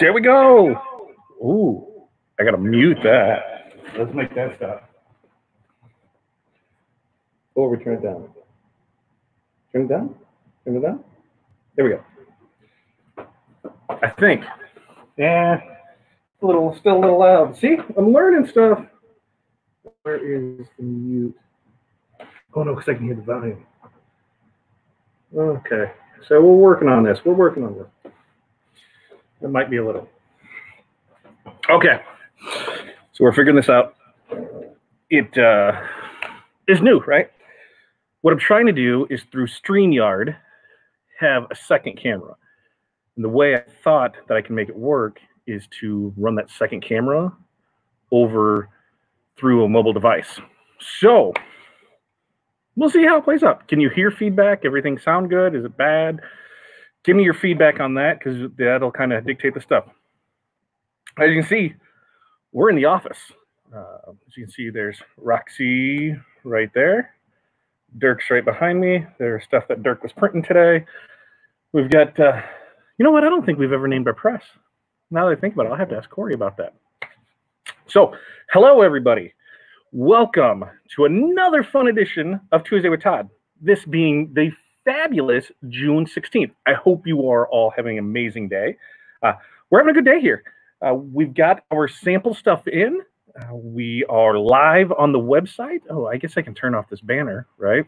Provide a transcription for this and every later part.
There we go. Ooh, I gotta mute that. Let's make that stop. Or we turn it down. Turn it down. Turn it down. There we go. I think. Yeah, a little, still a little loud. See, I'm learning stuff. Where is the mute? Oh no, because I can hear the volume. Okay, so we're working on this. We're working on this. It might be a little. Okay, so we're figuring this out. It uh, is new, right? What I'm trying to do is through StreamYard have a second camera. And the way I thought that I can make it work is to run that second camera over through a mobile device. So we'll see how it plays out. Can you hear feedback? Everything sound good? Is it bad? Give me your feedback on that because that'll kind of dictate the stuff. As you can see, we're in the office. Uh, as you can see, there's Roxy right there. Dirk's right behind me. There's stuff that Dirk was printing today. We've got, uh, you know what? I don't think we've ever named our press. Now that I think about it, I'll have to ask Corey about that. So, hello, everybody. Welcome to another fun edition of Tuesday with Todd. This being the fabulous June 16th. I hope you are all having an amazing day. Uh, we're having a good day here. Uh, we've got our sample stuff in. Uh, we are live on the website. Oh, I guess I can turn off this banner, right?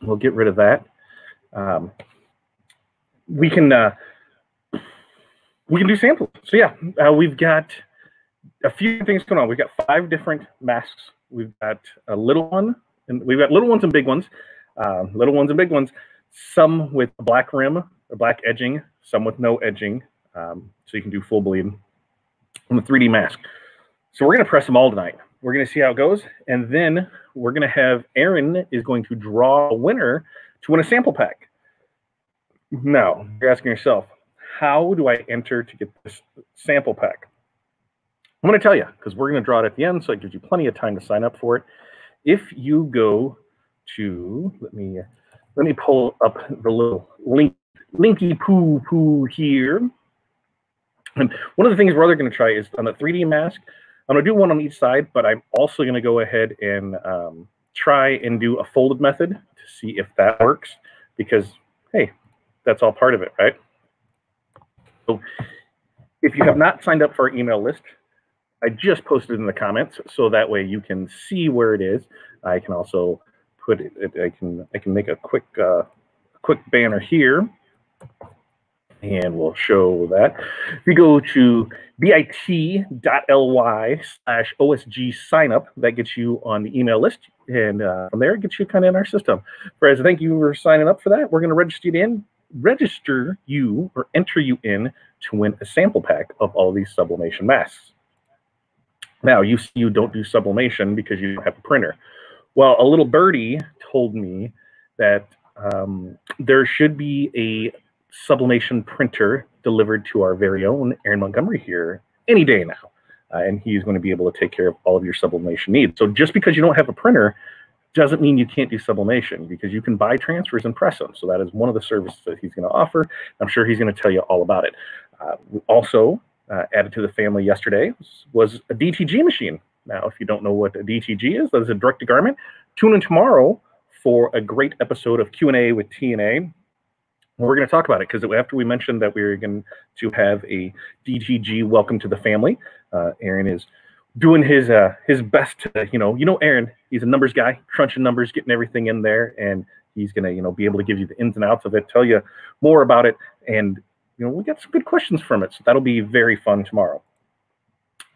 We'll get rid of that. Um, we can uh, we can do samples. So yeah, uh, we've got a few things going on. We've got five different masks. We've got a little one, and we've got little ones and big ones, uh, little ones and big ones. Some with black rim or black edging, some with no edging, um, so you can do full bleed. On the 3D mask. So we're gonna press them all tonight. We're gonna see how it goes, and then we're gonna have Aaron is going to draw a winner to win a sample pack. Now you're asking yourself, how do I enter to get this sample pack? I'm going to tell you because we're going to draw it at the end, so it gives you plenty of time to sign up for it. If you go to let me let me pull up the little link linky poo poo here. And one of the things we're going to try is on the 3D mask. I'm going to do one on each side, but I'm also going to go ahead and um, try and do a folded method to see if that works because hey, that's all part of it, right? So if you have not signed up for our email list, I just posted in the comments, so that way you can see where it is. I can also put it. I can I can make a quick uh, quick banner here, and we'll show that. If you go to bit.ly slash osg signup, that gets you on the email list, and uh, from there it gets you kind of in our system. For as thank you for signing up for that, we're going to register you in register you or enter you in to win a sample pack of all these sublimation masks. Now, you you don't do sublimation because you don't have a printer. Well, a little birdie told me that um, there should be a sublimation printer delivered to our very own Aaron Montgomery here any day now. Uh, and he's going to be able to take care of all of your sublimation needs. So just because you don't have a printer doesn't mean you can't do sublimation because you can buy transfers and press them. So that is one of the services that he's going to offer. I'm sure he's going to tell you all about it. Uh, also uh, added to the family yesterday was a DTG machine. Now, if you don't know what a DTG is, that is a direct to garment. Tune in tomorrow for a great episode of Q&A with TNA. We're going to talk about it because after we mentioned that we are going to have a DTG welcome to the family, uh, Aaron is doing his uh his best to you know you know Aaron he's a numbers guy crunching numbers getting everything in there and he's gonna you know be able to give you the ins and outs of it tell you more about it and you know we got some good questions from it so that'll be very fun tomorrow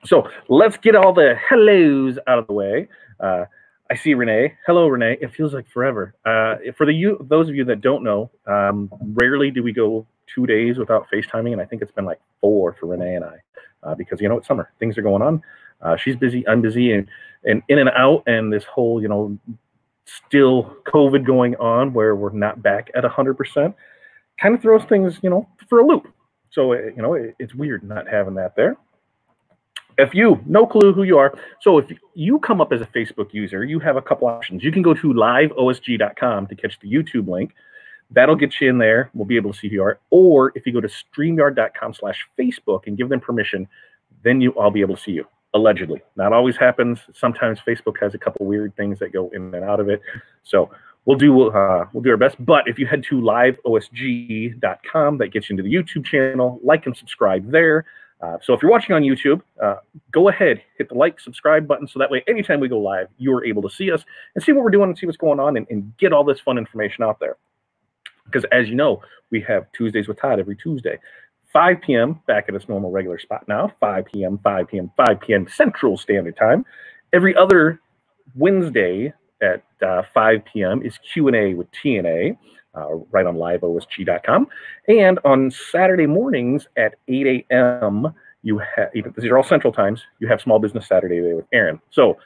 so let's get all the hellos out of the way uh, I see Renee. Hello, Renee. It feels like forever. Uh, for the you, those of you that don't know, um, rarely do we go two days without FaceTiming, and I think it's been like four for Renee and I, uh, because you know it's summer, things are going on. Uh, she's busy, I'm busy, and and in and out, and this whole you know still COVID going on where we're not back at hundred percent, kind of throws things you know for a loop. So you know it, it's weird not having that there. If you no clue who you are, so if you come up as a Facebook user, you have a couple options. You can go to liveosg.com to catch the YouTube link. That'll get you in there. We'll be able to see who you are. Or if you go to streamyard.com slash Facebook and give them permission, then you I'll be able to see you. Allegedly. Not always happens. Sometimes Facebook has a couple weird things that go in and out of it. So we'll do uh, we'll do our best. But if you head to liveosg.com, that gets you into the YouTube channel. Like and subscribe there. Uh, so if you're watching on YouTube, uh, go ahead, hit the like, subscribe button, so that way anytime we go live, you're able to see us and see what we're doing and see what's going on and, and get all this fun information out there. Because as you know, we have Tuesdays with Todd every Tuesday. 5 p.m. back at its normal regular spot now. 5 p.m., 5 p.m., 5 p.m. Central Standard Time. Every other Wednesday at uh, 5 p.m. is Q&A with TNA, uh, right on liveosg.com. And on Saturday mornings at 8 a.m., you have, these are all central times, you have Small Business Saturday with Aaron. So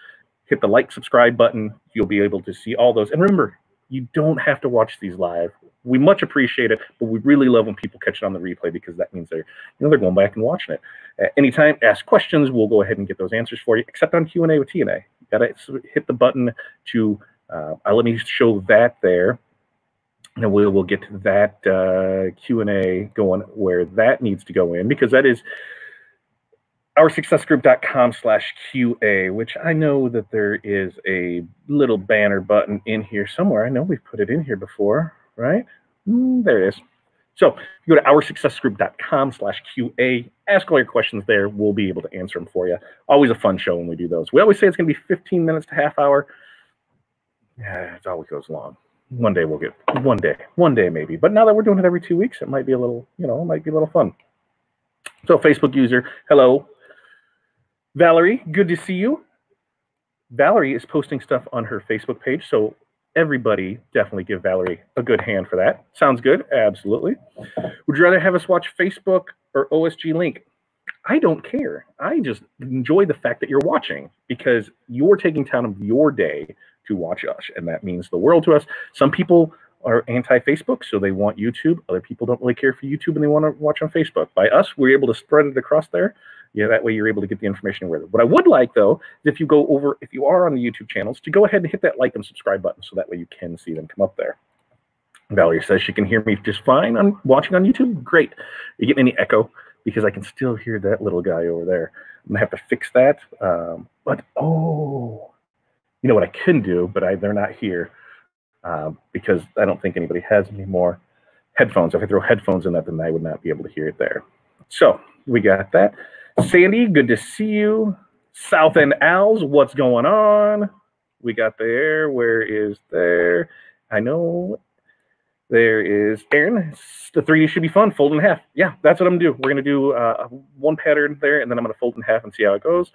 hit the like, subscribe button. You'll be able to see all those. And remember, you don't have to watch these live. We much appreciate it, but we really love when people catch it on the replay because that means they're, you know, they're going back and watching it. At anytime, ask questions. We'll go ahead and get those answers for you, except on Q&A with TNA. You gotta hit the button to, uh, let me show that there. And we will get that uh, Q&A going where that needs to go in because that is oursuccessgroup.com slash QA, which I know that there is a little banner button in here somewhere. I know we've put it in here before, right? Mm, there it is. So you go to oursuccessgroup.com slash QA, ask all your questions there. We'll be able to answer them for you. Always a fun show when we do those. We always say it's going to be 15 minutes to half hour. Yeah, it always goes long. One day we'll get, one day, one day maybe. But now that we're doing it every two weeks, it might be a little, you know, it might be a little fun. So Facebook user, hello. Valerie, good to see you. Valerie is posting stuff on her Facebook page, so everybody definitely give Valerie a good hand for that. Sounds good? Absolutely. Would you rather have us watch Facebook or OSG Link? I don't care. I just enjoy the fact that you're watching because you're taking time of your day to watch us, and that means the world to us. Some people are anti-Facebook, so they want YouTube. Other people don't really care for YouTube and they want to watch on Facebook. By us, we're able to spread it across there. Yeah, that way you're able to get the information where. What I would like though is if you go over, if you are on the YouTube channels, to go ahead and hit that like and subscribe button, so that way you can see them come up there. Valerie says she can hear me just fine on watching on YouTube. Great. You get any echo because I can still hear that little guy over there. I'm gonna have to fix that. Um, but oh, you know what I can do, but I, they're not here uh, because I don't think anybody has any more headphones. If I throw headphones in that, then I would not be able to hear it there. So we got that. Sandy, good to see you. South End Owls, what's going on? We got there. Where is there? I know there is Aaron. The 3D should be fun. Fold in half. Yeah, that's what I'm gonna do. We're gonna do uh, one pattern there, and then I'm gonna fold in half and see how it goes.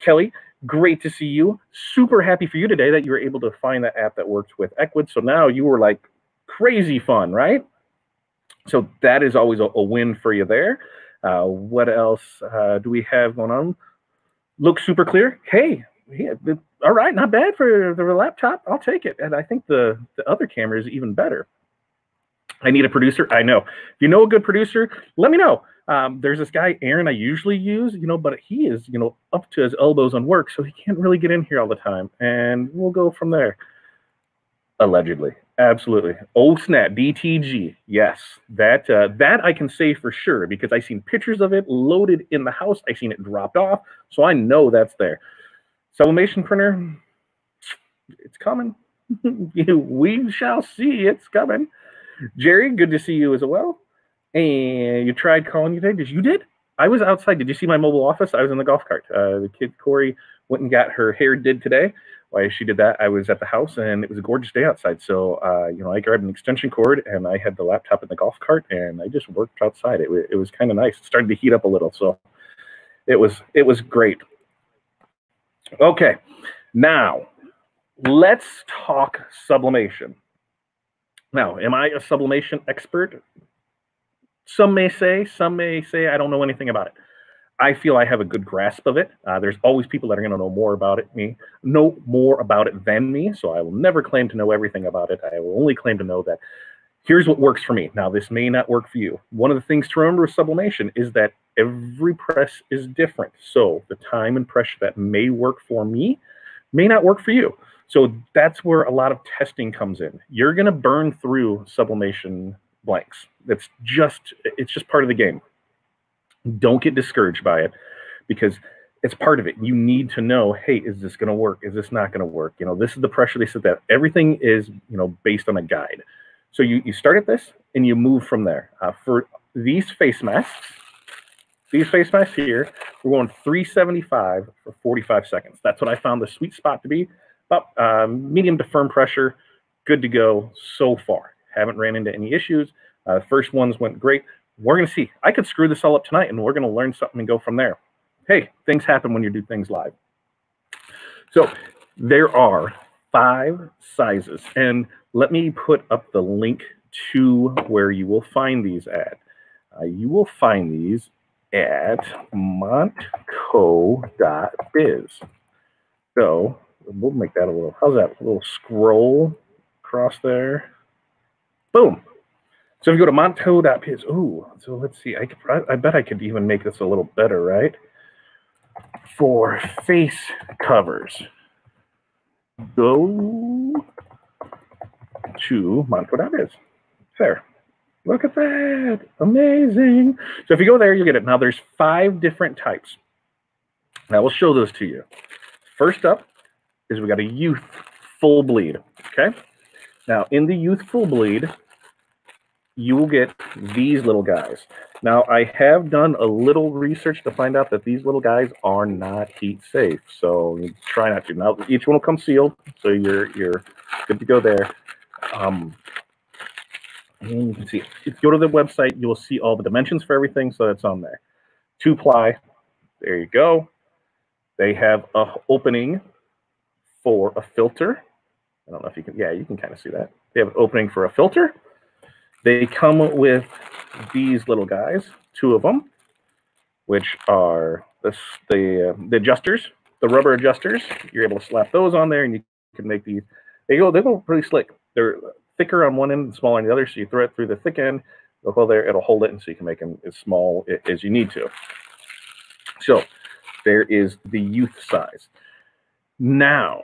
Kelly, great to see you. Super happy for you today that you were able to find that app that works with Ecwid. So now you were like crazy fun, right? So that is always a, a win for you there. Uh, what else uh, do we have going on? Looks super clear. Hey, yeah, all right, not bad for the laptop. I'll take it. And I think the, the other camera is even better. I need a producer. I know. If you know a good producer, let me know. Um, there's this guy, Aaron, I usually use, you know, but he is, you know, up to his elbows on work, so he can't really get in here all the time. And we'll go from there. Allegedly. Absolutely. Old snap, DTG. Yes, that uh, that I can say for sure because I've seen pictures of it loaded in the house. I've seen it dropped off, so I know that's there. Sublimation printer, it's coming. we shall see. It's coming. Jerry, good to see you as well. And you tried calling you today. Did you did? I was outside. Did you see my mobile office? I was in the golf cart. Uh, the kid Corey went and got her hair did today why she did that, I was at the house and it was a gorgeous day outside. So, uh, you know, I grabbed an extension cord and I had the laptop in the golf cart and I just worked outside. It, it was kind of nice. It started to heat up a little. So it was, it was great. Okay. Now let's talk sublimation. Now, am I a sublimation expert? Some may say, some may say I don't know anything about it. I feel I have a good grasp of it. Uh, there's always people that are going to know more about it me, know more about it than me. So I will never claim to know everything about it. I will only claim to know that here's what works for me. Now this may not work for you. One of the things to remember with sublimation is that every press is different. So the time and pressure that may work for me may not work for you. So that's where a lot of testing comes in. You're going to burn through sublimation blanks. That's just it's just part of the game. Don't get discouraged by it because it's part of it. You need to know, hey, is this going to work? Is this not going to work? You know, this is the pressure they said that. Everything is, you know, based on a guide. So you, you start at this and you move from there. Uh, for these face masks, these face masks here, we're going 375 for 45 seconds. That's what I found the sweet spot to be. About um, medium to firm pressure, good to go so far. Haven't ran into any issues. Uh, first ones went great. We're going to see. I could screw this all up tonight and we're going to learn something and go from there hey, things happen when you do things live. So there are five sizes. And let me put up the link to where you will find these at. Uh, you will find these at montco.biz. So we'll make that a little, how's that? A little scroll across there. Boom. So if you go to montco.biz, ooh, so let's see. I could, I bet I could even make this a little better, right? for face covers. Go to Montco.biz. There. Look at that. Amazing. So if you go there, you'll get it. Now there's five different types. Now we'll show those to you. First up is we got a youth full bleed. Okay. Now in the Youthful bleed, you will get these little guys. Now, I have done a little research to find out that these little guys are not heat safe. So try not to. Now, each one will come sealed, so you're you're good to go there. Um, and you can see, if you go to the website, you will see all the dimensions for everything, so that's on there. Two ply, there you go. They have a opening for a filter. I don't know if you can, yeah, you can kind of see that. They have an opening for a filter they come with these little guys, two of them, which are the, the, uh, the adjusters, the rubber adjusters. You're able to slap those on there and you can make these. They go, they go pretty slick. They're thicker on one end and smaller on the other. So you throw it through the thick end, they'll go there, it'll hold it, and so you can make them as small as you need to. So there is the youth size. Now,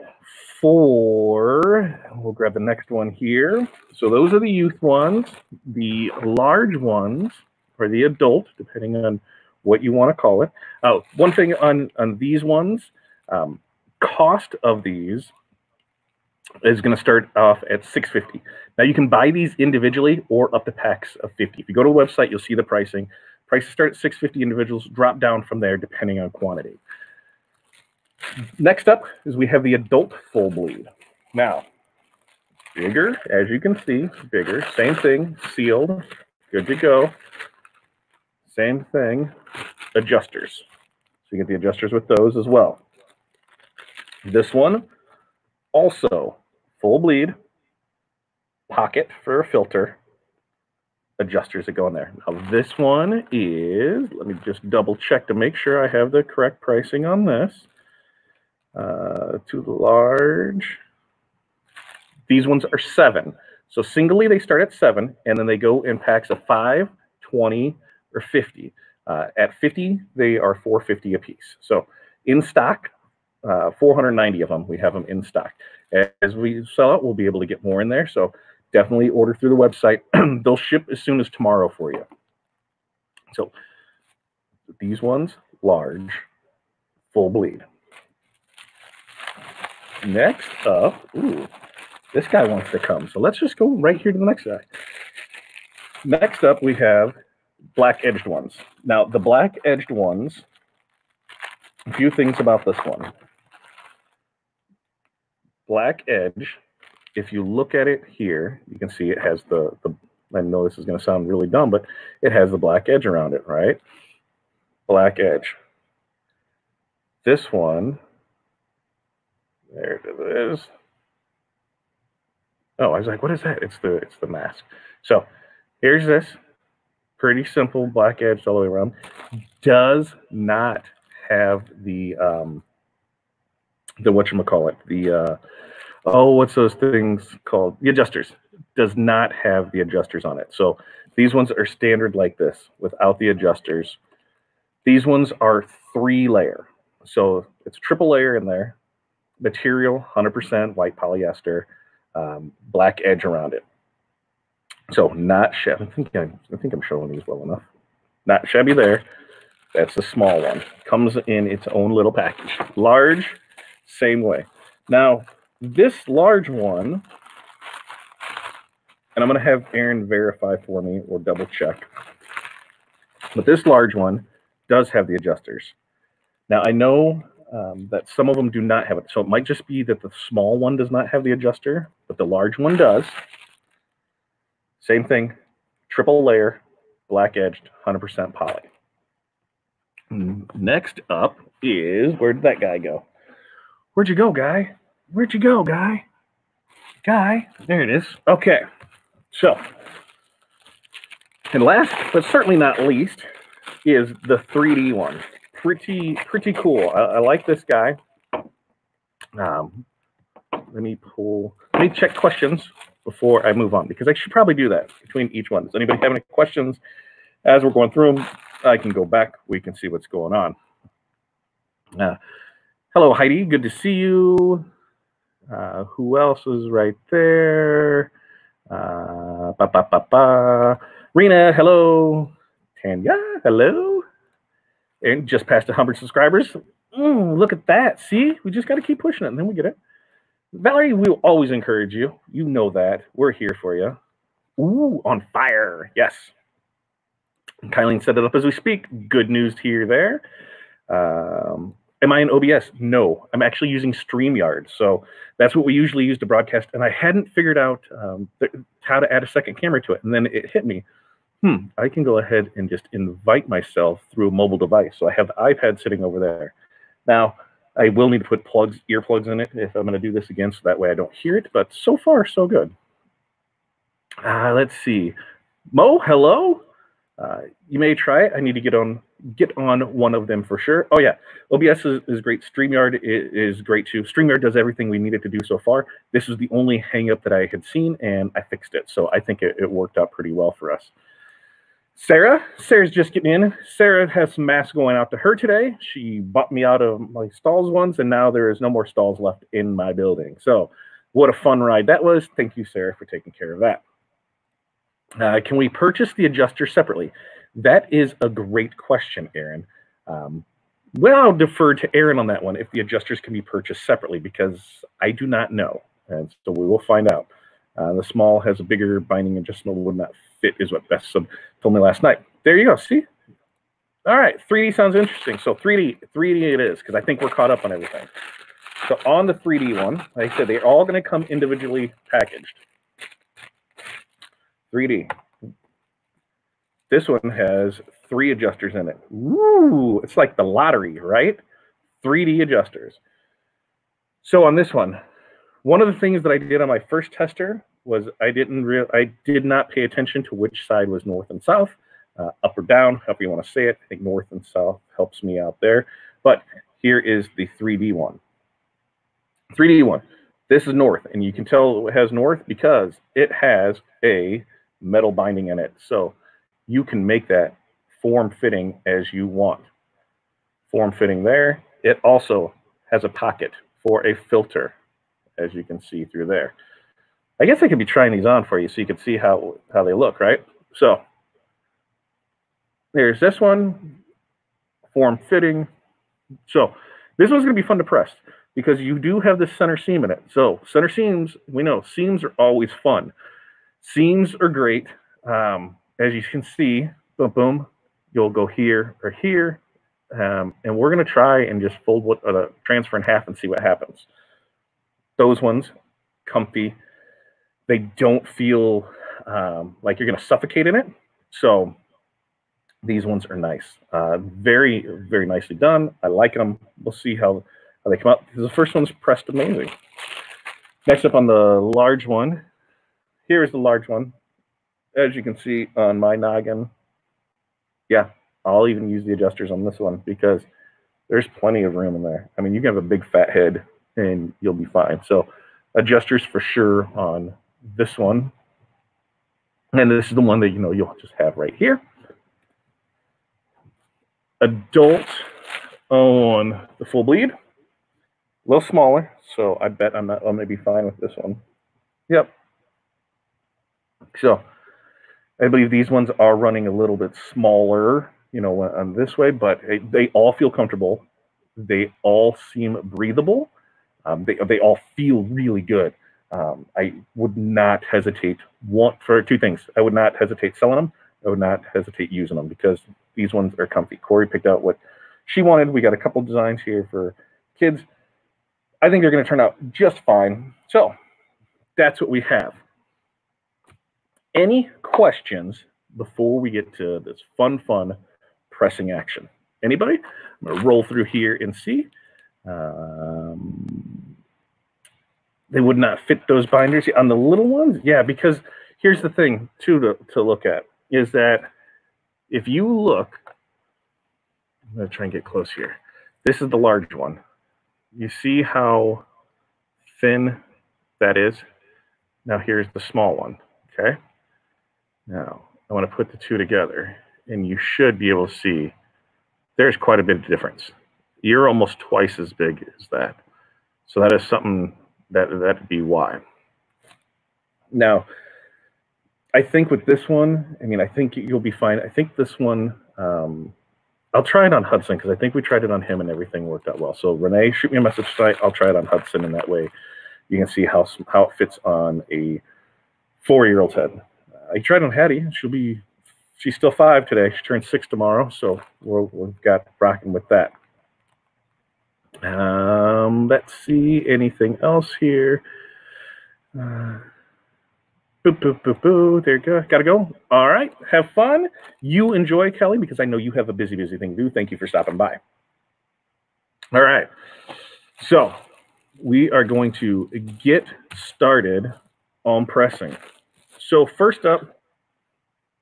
for, we'll grab the next one here. So those are the youth ones. The large ones are the adult, depending on what you want to call it. Oh, one thing on, on these ones, um, cost of these is going to start off at 650 now you can buy these individually or up to packs of 50 if you go to the website you'll see the pricing prices start at 650 individuals drop down from there depending on quantity Next up is we have the adult full bleed. Now, bigger, as you can see, bigger. Same thing, sealed, good to go. Same thing, adjusters. So you get the adjusters with those as well. This one, also full bleed, pocket for a filter, adjusters that go in there. Now this one is, let me just double check to make sure I have the correct pricing on this uh, too large. These ones are seven. So singly, they start at seven, and then they go in packs of five, 20, or 50. Uh, at 50, they are 450 a piece. So in stock, uh, 490 of them, we have them in stock. As we sell out, we'll be able to get more in there. So definitely order through the website. They'll ship as soon as tomorrow for you. So these ones, large, full bleed. Next up, ooh, this guy wants to come. So let's just go right here to the next guy. Next up, we have black edged ones. Now, the black edged ones, a few things about this one. Black edge, if you look at it here, you can see it has the, the I know this is going to sound really dumb, but it has the black edge around it, right? Black edge. This one there it is. Oh, I was like, what is that? It's the it's the mask. So here's this pretty simple black edge all the way around. Does not have the um the what you call it the uh oh what's those things called the adjusters does not have the adjusters on it so these ones are standard like this without the adjusters these ones are three layer so it's triple layer in there material, 100% white polyester, um, black edge around it. So not shabby. I think I'm, I think I'm showing these well enough. Not shabby there. That's the small one. Comes in its own little package. Large, same way. Now, this large one, and I'm going to have Aaron verify for me or double check. But this large one does have the adjusters. Now, I know um, that some of them do not have it. So it might just be that the small one does not have the adjuster, but the large one does. Same thing, triple layer, black edged, 100% poly. Next up is, where did that guy go? Where'd you go, guy? Where'd you go, guy? Guy, there it is. Okay, so, and last but certainly not least is the 3D one. Pretty, pretty cool. I, I like this guy. Um, let me pull, let me check questions before I move on because I should probably do that between each one. Does anybody have any questions as we're going through them? I can go back. We can see what's going on. Uh, hello, Heidi. Good to see you. Uh, who else is right there? Uh, ba, ba, ba, ba. Rena, hello. Tanya, hello. And just passed 100 subscribers. Mm, look at that. See, we just got to keep pushing it and then we get it. Valerie, we will always encourage you. You know that. We're here for you. Ooh, on fire. Yes. Kylene set it up as we speak. Good news here, there. Um, am I in OBS? No, I'm actually using StreamYard. So that's what we usually use to broadcast. And I hadn't figured out um, how to add a second camera to it. And then it hit me. Hmm, I can go ahead and just invite myself through a mobile device. So I have the iPad sitting over there. Now, I will need to put plugs, earplugs in it if I'm going to do this again, so that way I don't hear it. But so far, so good. Uh, let's see. Mo, hello. Uh, you may try it. I need to get on get on one of them for sure. Oh yeah, OBS is, is great. StreamYard is, is great too. StreamYard does everything we needed to do so far. This was the only hangup that I had seen, and I fixed it. So I think it, it worked out pretty well for us. Sarah, Sarah's just getting in. Sarah has some masks going out to her today. She bought me out of my stalls ones, and now there is no more stalls left in my building. So, what a fun ride that was. Thank you, Sarah, for taking care of that. Uh, can we purchase the adjuster separately? That is a great question, Aaron. Um, well, I'll defer to Aaron on that one if the adjusters can be purchased separately because I do not know. And so we will find out. Uh, the small has a bigger binding adjustment would not fit, is what Beth sub told me last night. There you go. See? All right. 3D sounds interesting. So 3D, 3D it is because I think we're caught up on everything. So on the 3D one, like I said, they're all going to come individually packaged. 3D. This one has three adjusters in it. Ooh, it's like the lottery, right? 3D adjusters. So on this one, one of the things that I did on my first tester was I didn't real I did not pay attention to which side was north and south, uh, up or down, however you want to say it. I think north and south helps me out there. But here is the 3D one. 3D one. This is north, and you can tell it has north because it has a metal binding in it. So you can make that form fitting as you want. Form fitting there. It also has a pocket for a filter, as you can see through there. I guess I could be trying these on for you so you can see how, how they look, right? So there's this one, form fitting. So this one's going to be fun to press because you do have this center seam in it. So center seams, we know seams are always fun. Seams are great. Um, as you can see, boom, boom, you'll go here or here. Um, and we're going to try and just fold what uh, transfer in half and see what happens. Those ones, comfy. They don't feel um, like you're going to suffocate in it. So these ones are nice. Uh, very, very nicely done. I like them. We'll see how, how they come out. The first one's pressed amazing. Next up on the large one, here is the large one. As you can see on my noggin, yeah, I'll even use the adjusters on this one because there's plenty of room in there. I mean, you can have a big fat head and you'll be fine. So adjusters for sure on this one. And this is the one that, you know, you'll just have right here. Adult on the full bleed. A little smaller, so I bet I'm not. I'm gonna be fine with this one. Yep. So I believe these ones are running a little bit smaller, you know, on this way, but they all feel comfortable. They all seem breathable. Um, they they all feel really good. Um, I would not hesitate want for two things. I would not hesitate selling them. I would not hesitate using them because these ones are comfy. Corey picked out what she wanted. We got a couple designs here for kids. I think they're going to turn out just fine. So that's what we have. Any questions before we get to this fun, fun pressing action? Anybody? I'm going to roll through here and see. Um, they would not fit those binders on the little ones. Yeah, because here's the thing too to, to look at is that if you look, I'm to try and get close here. This is the large one. You see how thin that is? Now here's the small one, okay? Now I want to put the two together and you should be able to see there's quite a bit of difference. You're almost twice as big as that. So that is something that that'd be why. Now, I think with this one, I mean, I think you'll be fine. I think this one, um, I'll try it on Hudson because I think we tried it on him and everything worked out well. So Renee, shoot me a message tonight. I'll try it on Hudson, and that way you can see how how it fits on a four-year-old head. I tried on Hattie. She'll be she's still five today. She turns six tomorrow, so we we've got rocking with that. Um, let's see anything else here. Uh, boo, boo, boo, boo. There you go. Gotta go. All right. Have fun. You enjoy, Kelly, because I know you have a busy, busy thing to do. Thank you for stopping by. All right. So we are going to get started on pressing. So first up,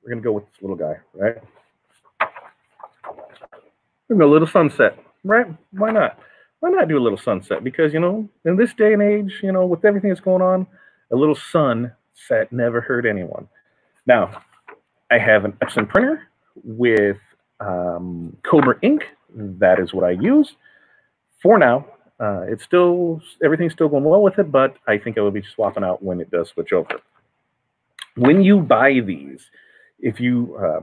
we're going to go with this little guy, right? We're going to go a little sunset, right? Why not? Why not do a little sunset? Because, you know, in this day and age, you know, with everything that's going on, a little sunset never hurt anyone. Now, I have an Epson printer with um, Cobra ink. That is what I use for now. Uh, it's still, everything's still going well with it, but I think I will be swapping out when it does switch over. When you buy these, if you, uh,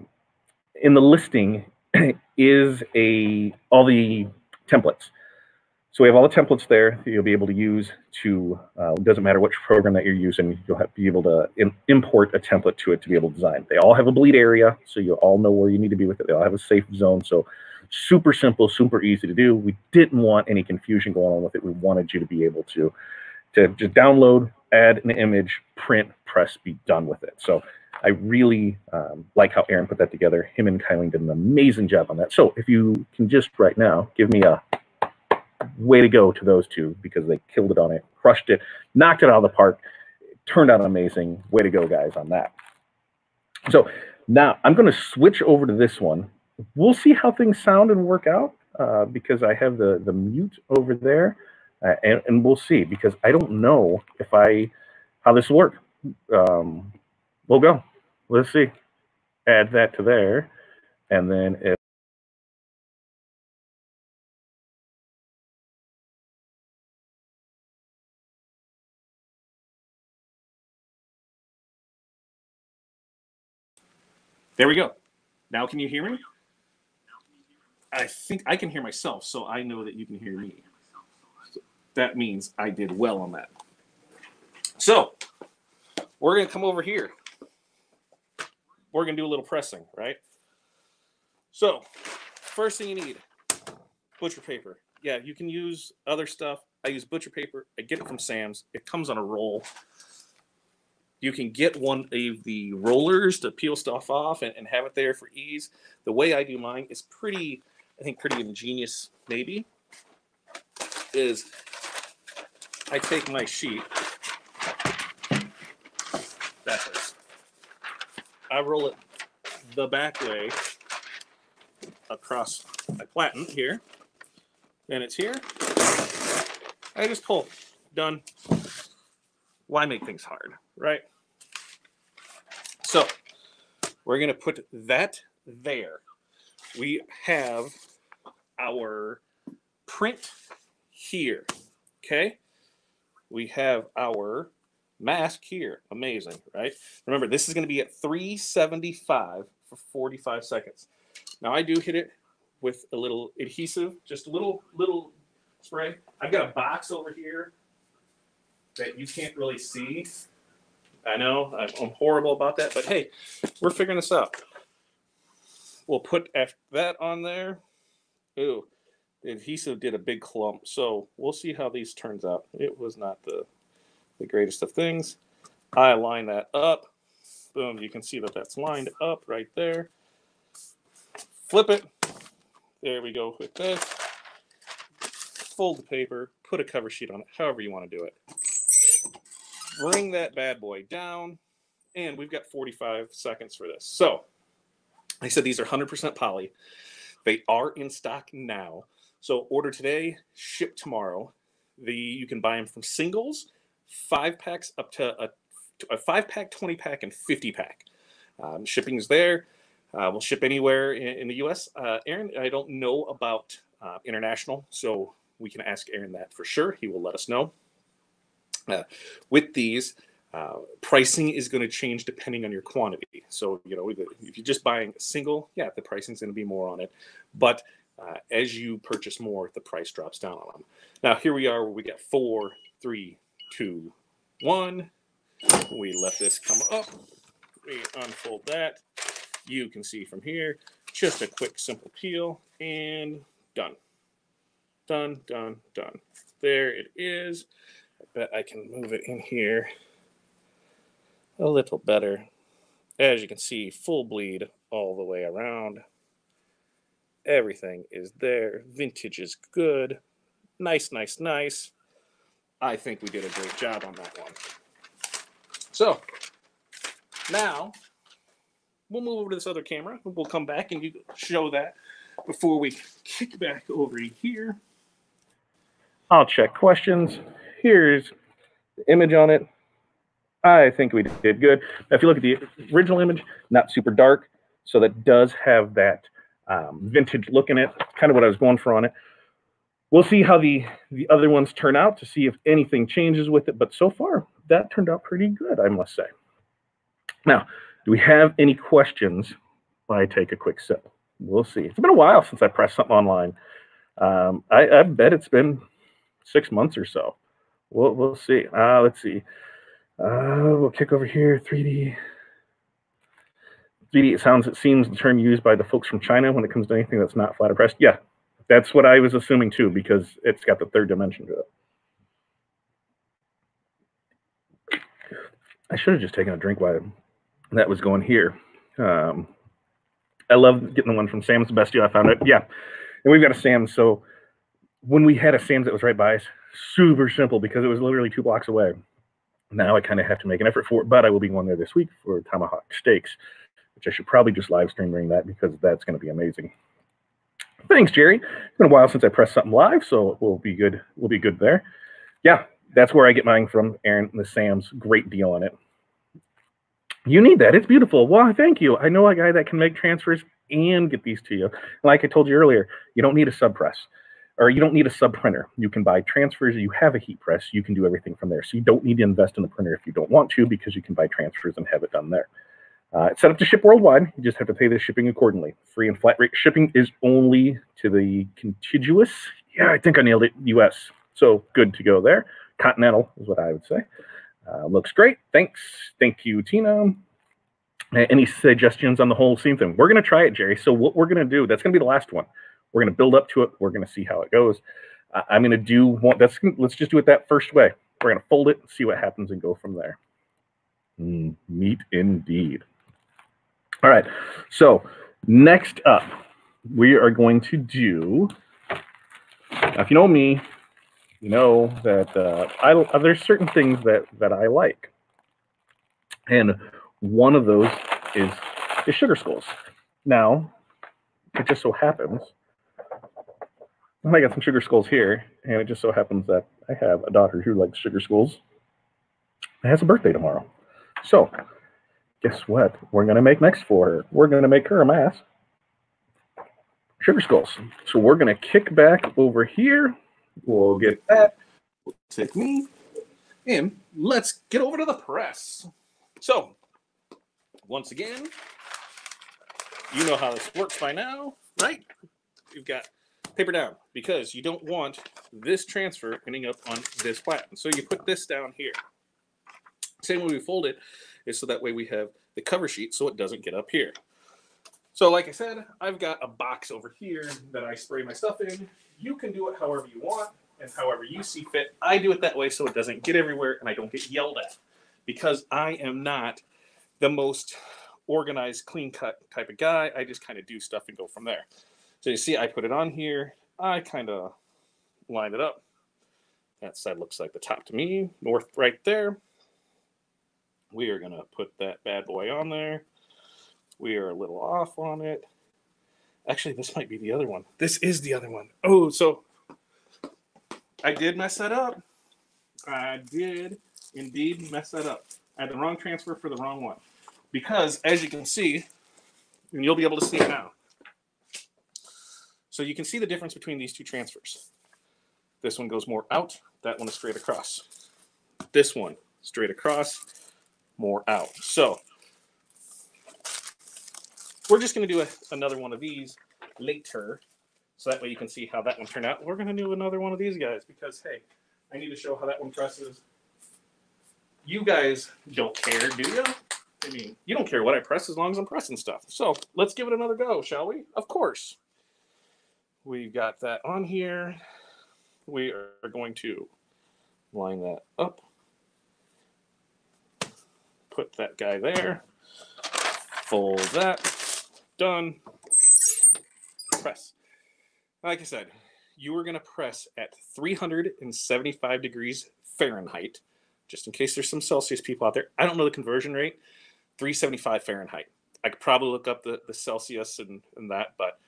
in the listing is a, all the templates. So we have all the templates there that you'll be able to use to, uh, doesn't matter which program that you're using, you'll have be able to in, import a template to it to be able to design. They all have a bleed area, so you all know where you need to be with it. They all have a safe zone, so super simple, super easy to do. We didn't want any confusion going on with it. We wanted you to be able to, to just download, add an image, print, press, be done with it. So I really um, like how Aaron put that together. Him and Kylie did an amazing job on that. So if you can just right now give me a way to go to those two because they killed it on it, crushed it, knocked it out of the park. turned out amazing. Way to go, guys, on that. So now I'm going to switch over to this one. We'll see how things sound and work out uh, because I have the, the mute over there. Uh, and, and we'll see because I don't know if I how this will work. Um, we'll go. Let's see. Add that to there. And then if There we go. Now can you hear me? I think I can hear myself, so I know that you can hear me. So that means I did well on that. So we're going to come over here. We're going to do a little pressing, right? So first thing you need, butcher paper. Yeah, you can use other stuff. I use butcher paper. I get it from Sam's. It comes on a roll you can get one of the rollers to peel stuff off and, and have it there for ease. The way I do mine is pretty, I think, pretty ingenious, maybe. Is I take my sheet, that is, I roll it the back way across my platen here, and it's here. I just pull, done. Why make things hard, right? We're going to put that there. We have our print here. Okay. We have our mask here. Amazing, right? Remember, this is going to be at 375 for 45 seconds. Now I do hit it with a little adhesive, just a little little spray. I've got a box over here that you can't really see. I know I'm horrible about that, but hey, we're figuring this out. We'll put that on there. Ooh, the adhesive did a big clump, so we'll see how these turns out. It was not the the greatest of things. I line that up. Boom, you can see that that's lined up right there. Flip it. There we go with this. Fold the paper, put a cover sheet on it, however you want to do it. Bring that bad boy down, and we've got 45 seconds for this. So, I said these are 100% poly. They are in stock now. So order today, ship tomorrow. The you can buy them from singles five packs up to a, a five pack, 20 pack, and 50 pack. Um, shipping is there. Uh, we'll ship anywhere in, in the US. Uh, Aaron, I don't know about uh, international, so we can ask Aaron that for sure. He will let us know. Uh, with these, uh, pricing is going to change depending on your quantity. So, you know, if you're just buying a single, yeah, the pricing is going to be more on it. But uh, as you purchase more, the price drops down on them. Now, here we are where we got four, three, two, one. We let this come up. We unfold that. You can see from here, just a quick, simple peel and done. Done, done, done. There it is. Bet I can move it in here a little better. As you can see, full bleed all the way around. Everything is there. Vintage is good. Nice, nice, nice. I think we did a great job on that one. So now we'll move over to this other camera. We'll come back and you show that before we kick back over here. I'll check questions. Here's the image on it. I think we did good. Now, if you look at the original image, not super dark, so that does have that um, vintage look in it. Kind of what I was going for on it we'll see how the the other ones turn out to see if anything changes with it. But so far, that turned out pretty good, I must say. Now, do we have any questions? I take a quick sip. We'll see. It's been a while since I pressed something online. Um, I, I, bet it's been six months or so. We'll, we'll see. Uh, let's see. Uh, we'll kick over here. 3D. 3D, it sounds, it seems the term used by the folks from China when it comes to anything that's not flat pressed. Yeah, that's what I was assuming too, because it's got the third dimension to it. I should have just taken a drink while that was going here. Um, I love getting the one from Sam's the best deal I found it. Yeah. And we've got a Sam's. So when we had a Sam's that was right by us, super simple because it was literally two blocks away. Now I kind of have to make an effort for it, but I will be going there this week for tomahawk steaks, which I should probably just live stream during that because that's going to be amazing. Thanks, Jerry. It's been a while since I pressed something live, so we'll be good. We'll be good there. Yeah, that's where I get mine from, Aaron. The Sam's great deal on it. You need that. It's beautiful. Well, thank you. I know a guy that can make transfers and get these to you. Like I told you earlier, you don't need a sub press or you don't need a sub printer. You can buy transfers. You have a heat press. You can do everything from there. So you don't need to invest in a printer if you don't want to because you can buy transfers and have it done there. Uh, it's set up to ship worldwide. You just have to pay the shipping accordingly. Free and flat rate shipping is only to the contiguous. Yeah, I think I nailed it. U.S. So good to go there. Continental is what I would say. Uh, looks great. Thanks. Thank you, Tina. Any suggestions on the whole scene thing? We're going to try it, Jerry. So what we're going to do, that's going to be the last one. We're going to build up to it. We're going to see how it goes. I'm going to do one. That's let's just do it that first way. We're going to fold it, see what happens, and go from there. Mm, meat indeed. All right. So next up, we are going to do. If you know me, you know that uh, I uh, there's certain things that that I like, and one of those is is sugar skulls. Now, it just so happens I got some sugar skulls here, and it just so happens that I have a daughter who likes sugar skulls. It has a birthday tomorrow, so guess what? We're going to make next for her. We're going to make her a mass. Sugar skulls. So we're going to kick back over here. We'll get that. take me and let's get over to the press. So, once again, you know how this works by now, right? You've got paper down because you don't want this transfer ending up on this flat. So you put this down here. Same way we fold it is so that way we have the cover sheet so it doesn't get up here. So like I said, I've got a box over here that I spray my stuff in. You can do it however you want and however you see fit. I do it that way so it doesn't get everywhere and I don't get yelled at because I am not the most organized, clean cut type of guy. I just kind of do stuff and go from there. So you see, I put it on here. I kind of line it up. That side looks like the top to me, north right there. We are going to put that bad boy on there. We are a little off on it. Actually, this might be the other one. This is the other one. Oh, so I did mess that up. I did indeed mess that up. I had the wrong transfer for the wrong one. Because as you can see, and you'll be able to see it now. So you can see the difference between these two transfers. This one goes more out, that one is straight across. This one, straight across, more out. So we're just going to do a, another one of these later. So that way you can see how that one turned out. We're going to do another one of these guys because, hey, I need to show how that one presses. You guys don't care, do you? I mean, you don't care what I press as long as I'm pressing stuff. So let's give it another go, shall we? Of course. We've got that on here. We are going to line that up. Put that guy there. Fold that. Done. Press. Like I said, you are going to press at 375 degrees Fahrenheit, just in case there's some Celsius people out there. I don't know the conversion rate. 375 Fahrenheit. I could probably look up the, the Celsius and, and that, but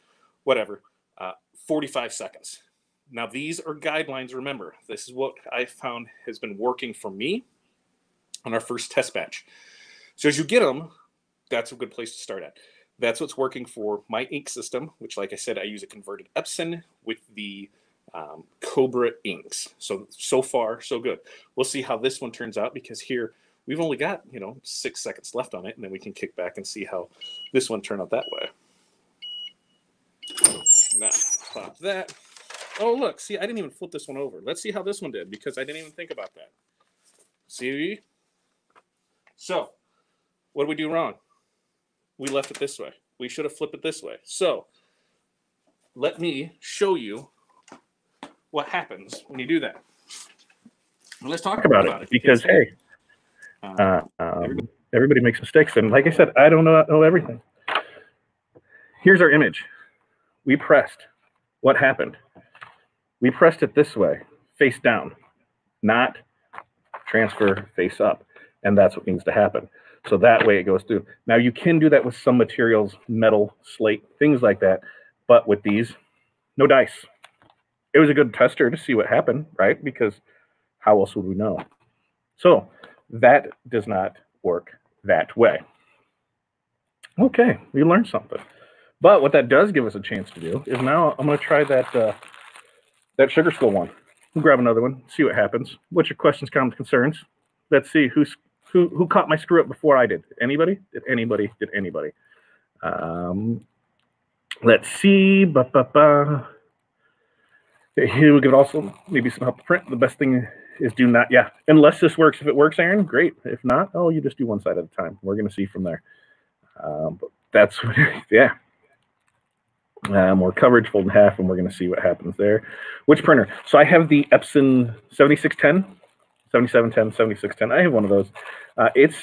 whatever. Uh, 45 seconds. Now, these are guidelines. Remember, this is what I found has been working for me on our first test batch. So, as you get them, that's a good place to start at. That's what's working for my ink system, which, like I said, I use a converted Epson with the um, Cobra inks. So, so far, so good. We'll see how this one turns out because here we've only got, you know, six seconds left on it, and then we can kick back and see how this one turned out that way. Now, pop that. Oh, look, see, I didn't even flip this one over. Let's see how this one did because I didn't even think about that. See? So, what did we do wrong? We left it this way. We should have flipped it this way. So, let me show you what happens when you do that. Well, let's talk about, about it, it, because, hey, uh, um, everybody makes mistakes, and like I said, I don't know, know everything. Here's our image. We pressed. What happened? We pressed it this way, face down, not transfer face up, and that's what needs to happen. So that way it goes through. Now you can do that with some materials, metal, slate, things like that, but with these, no dice. It was a good tester to see what happened, right? Because how else would we know? So that does not work that way. Okay, we learned something. But what that does give us a chance to do is now I'm going to try that uh, that sugar skull one. We'll grab another one, see what happens. What's your questions, comments, concerns? Let's see who's who who caught my screw up before I did. Anybody? Did anybody? Did anybody? Um, let's see. Ba, ba, ba. Here we could also maybe some help print. The best thing is do not, yeah, unless this works. If it works, Aaron, great. If not, oh, you just do one side at a time. We're to see from there. Um, but that's, yeah. Uh, more coverage, fold in half, and we're going to see what happens there. Which printer? So I have the Epson 7610, 7710, 7610. I have one of those. Uh, it's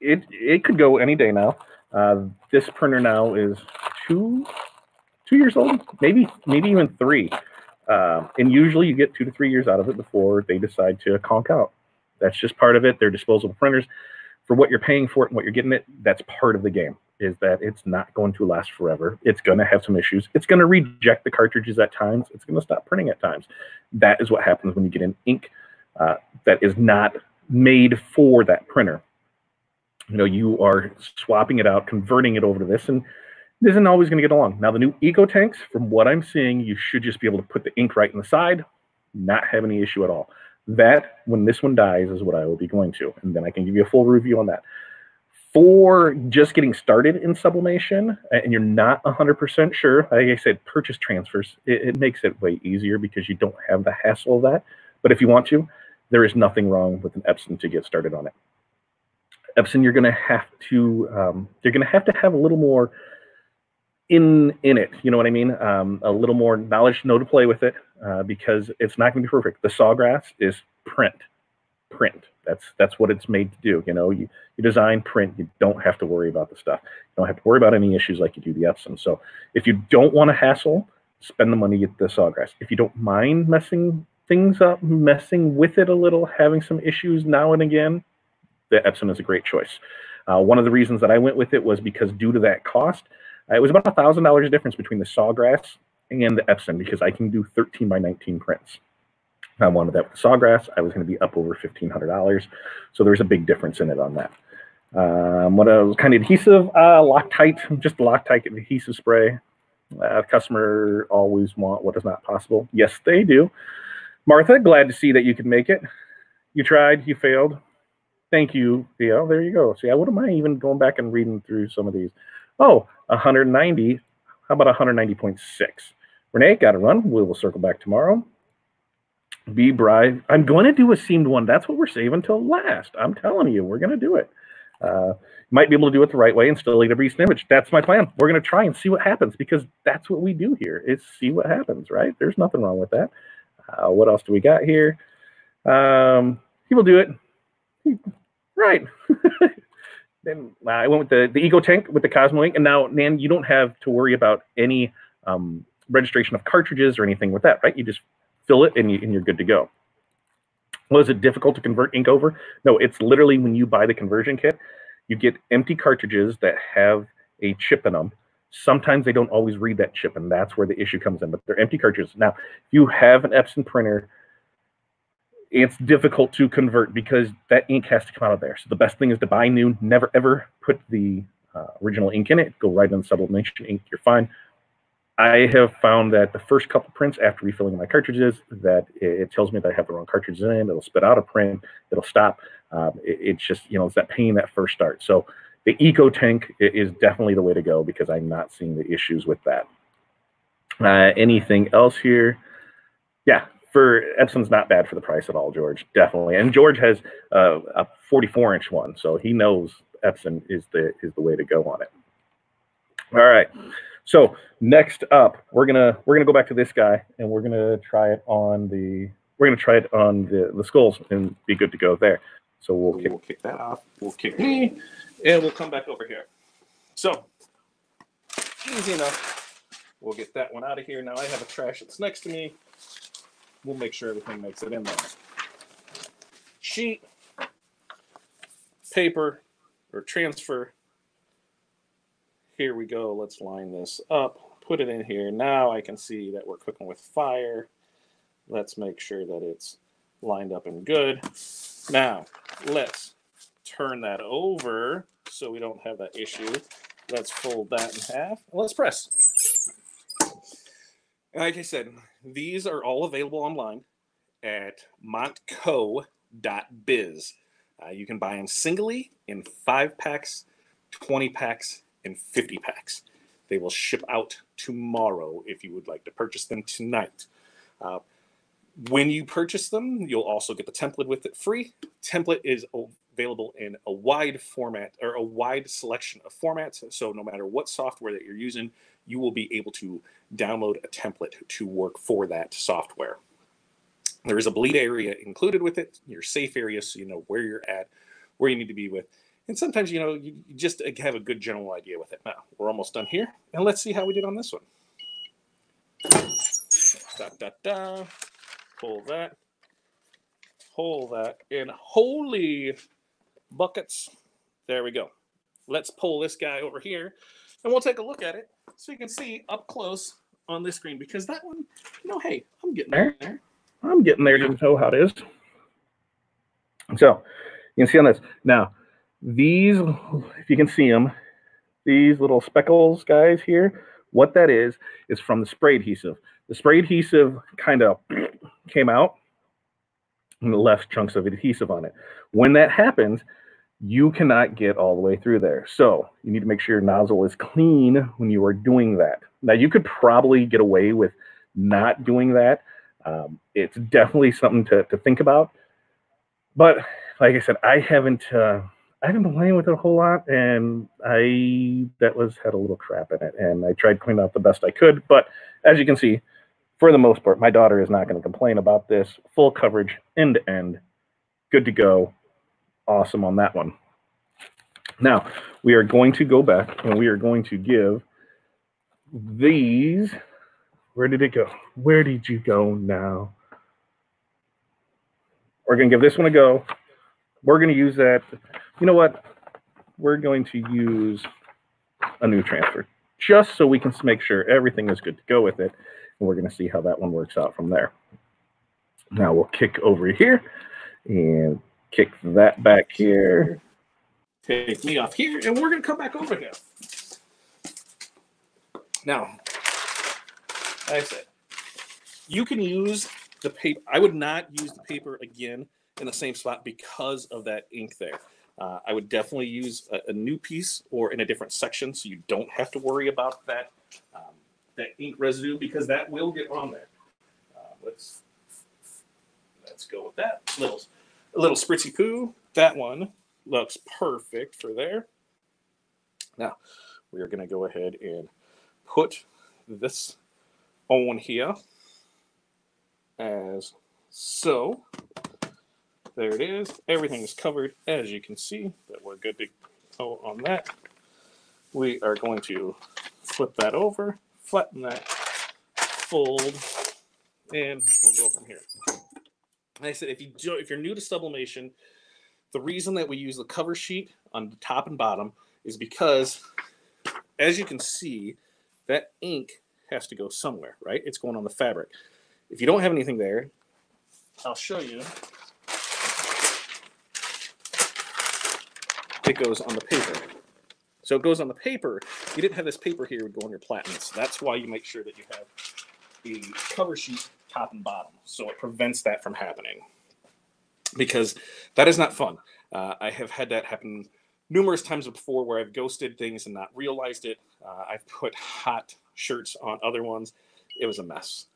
it it could go any day now. Uh, this printer now is two two years old, maybe maybe even three. Uh, and usually you get two to three years out of it before they decide to conk out. That's just part of it. They're disposable printers. For what you're paying for it and what you're getting it, that's part of the game. Is that it's not going to last forever. It's going to have some issues. It's going to reject the cartridges at times. It's going to stop printing at times. That is what happens when you get an ink uh, that is not made for that printer. You know, you are swapping it out, converting it over to this, and isn't always going to get along. Now, the new Eco tanks, from what I'm seeing, you should just be able to put the ink right in the side, not have any issue at all. That, when this one dies, is what I will be going to. And then I can give you a full review on that. For just getting started in sublimation, and you're not 100% sure, like I said, purchase transfers, it, it makes it way easier because you don't have the hassle of that. But if you want to, there is nothing wrong with an Epson to get started on it. Epson, you're going to have to um, you're going to have to have a little more in in it. You know what I mean? Um, a little more knowledge, know to play with it, uh, because it's not going to be perfect. The sawgrass is print, print. That's that's what it's made to do. You know, you you design print. You don't have to worry about the stuff. You don't have to worry about any issues like you do the Epson. So if you don't want to hassle, spend the money get the sawgrass. If you don't mind messing things up, messing with it a little, having some issues now and again, the Epson is a great choice. Uh, one of the reasons that I went with it was because due to that cost, uh, it was about a thousand dollars difference between the Sawgrass and the Epson because I can do 13 by 19 prints. I wanted that with Sawgrass. I was going to be up over $1,500. So there's a big difference in it on that. Um, what else? Kind of adhesive, uh, Loctite, just Loctite adhesive spray. Uh, customer always want what is not possible. Yes, they do. Martha, glad to see that you could make it. You tried, you failed. Thank you, Theo. There you go. See, I wouldn't mind even going back and reading through some of these. Oh, 190. How about 190.6? Renee, got to run. We will circle back tomorrow. Be bride. I'm going to do a seamed one. That's what we're saving till last. I'm telling you, we're going to do it. Uh, might be able to do it the right way and still get a recent image. That's my plan. We're going to try and see what happens because that's what we do here is see what happens, right? There's nothing wrong with that. Uh, what else do we got here? Um, he will do it. right. then uh, I went with the, the Eco Tank with the Cosmo ink. And now, Nan, you don't have to worry about any um, registration of cartridges or anything with that, right? You just fill it and, you, and you're good to go. Was it difficult to convert ink over? No, it's literally when you buy the conversion kit, you get empty cartridges that have a chip in them. Sometimes they don't always read that chip, and that's where the issue comes in. But they're empty cartridges. Now, if you have an Epson printer it's difficult to convert because that ink has to come out of there. So the best thing is to buy new. Never ever put the uh, original ink in it. Go right on sublimation ink. You're fine. I have found that the first couple prints after refilling my cartridges, that it, tells me that I have the wrong cartridges in. It'll spit out a print. It'll stop. Um, it, it's just you know it's that pain that first start. So the Eco Tank is definitely the way to go because I'm not seeing the issues with that. Uh, anything else here? Yeah, for Epson's not bad for the price at all, George. Definitely, and George has uh, a 44 inch one, so he knows Epson is the is the way to go on it. All right. So next up, we're gonna we're gonna go back to this guy, and we're gonna try it on the we're gonna try it on the the skulls and be good to go there. So we'll kick, we'll kick that off. We'll kick me, and we'll come back over here. So easy enough. We'll get that one out of here. Now I have a trash that's next to me we'll make sure everything makes it in there. Sheet, paper, or transfer. Here we go. Let's line this up, put it in here. Now I can see that we're cooking with fire. Let's make sure that it's lined up and good. Now, let's turn that over so we don't have that issue. Let's fold that in half. Let's press. Like I said, these are all available online at montco.biz. Uh, you can buy them singly in five packs, 20 packs, and 50 packs. They will ship out tomorrow if you would like to purchase them tonight. Uh, when you purchase them, you'll also get the template with it free. Template is available in a wide format or a wide selection of formats. So no matter what software that you're using, you will be able to download a template to work for that software. There is a bleed area included with it, your safe area, so you know where you're at, where you need to be with. And sometimes, you know, you just uh, have a good general idea with it. Now, we're almost done here, and let's see how we did on this one. Da, da, da. Pull that. Pull that. And holy buckets. There we go. Let's pull this guy over here, and we'll take a look at it so you can see up close on this screen because that one, you know, hey, I'm getting there. there. I'm getting there to know how it is. So you can see on this. Now, these, if you can see them, these little speckles guys here, what that is, is from the spray adhesive. The spray adhesive kind of came out and left chunks of adhesive on it. When that happens, you cannot get all the way through there. So you need to make sure your nozzle is clean when you are doing that. Now you could probably get away with not doing that. Um, it's definitely something to, to think about. But like I said, I haven't uh, I haven't been playing with it a whole lot, and I that was had a little crap in it, and I tried cleaning out the best I could. But as you can see, for the most part, my daughter is not going to complain about this. Full coverage, end to end, good to go, awesome on that one. Now we are going to go back and we are going to give these. Where did it go? Where did you go now? We're going to give this one a go. We're going to use that. You know what? We're going to use a new transfer just so we can make sure everything is good to go with it. And we're going to see how that one works out from there. Now we'll kick over here and kick that back here. Take me off here, and we're going to come back over here. Now, like I said, you can use the paper. I would not use the paper again in the same spot because of that ink there. Uh, I would definitely use a, a, new piece or in a different section so you don't have to worry about that um, that ink residue because that will get on there. Uh, let's let's go with that. Little a little spritzy poo. That one looks perfect for there. Now we are going to go ahead and put this on here as so. There it is. Everything is covered, as you can see, that we're good to go on that. We are going to flip that over, flatten that, fold, and we'll go from here. Like I said, if you do, if you're new to sublimation, the reason that we use the cover sheet on the top and bottom is because, as you can see, that ink has to go somewhere, right? It's going on the fabric. If you don't have anything there, I'll show you. It goes on the paper. So it goes on the paper. You didn't have this paper here would go on your platens. That's why you make sure that you have the cover sheet top and bottom. So it prevents that from happening. Because that is not fun. Uh, I have had that happen numerous times before where I've ghosted things and not realized it. Uh, I've put hot shirts on other ones. It was a mess.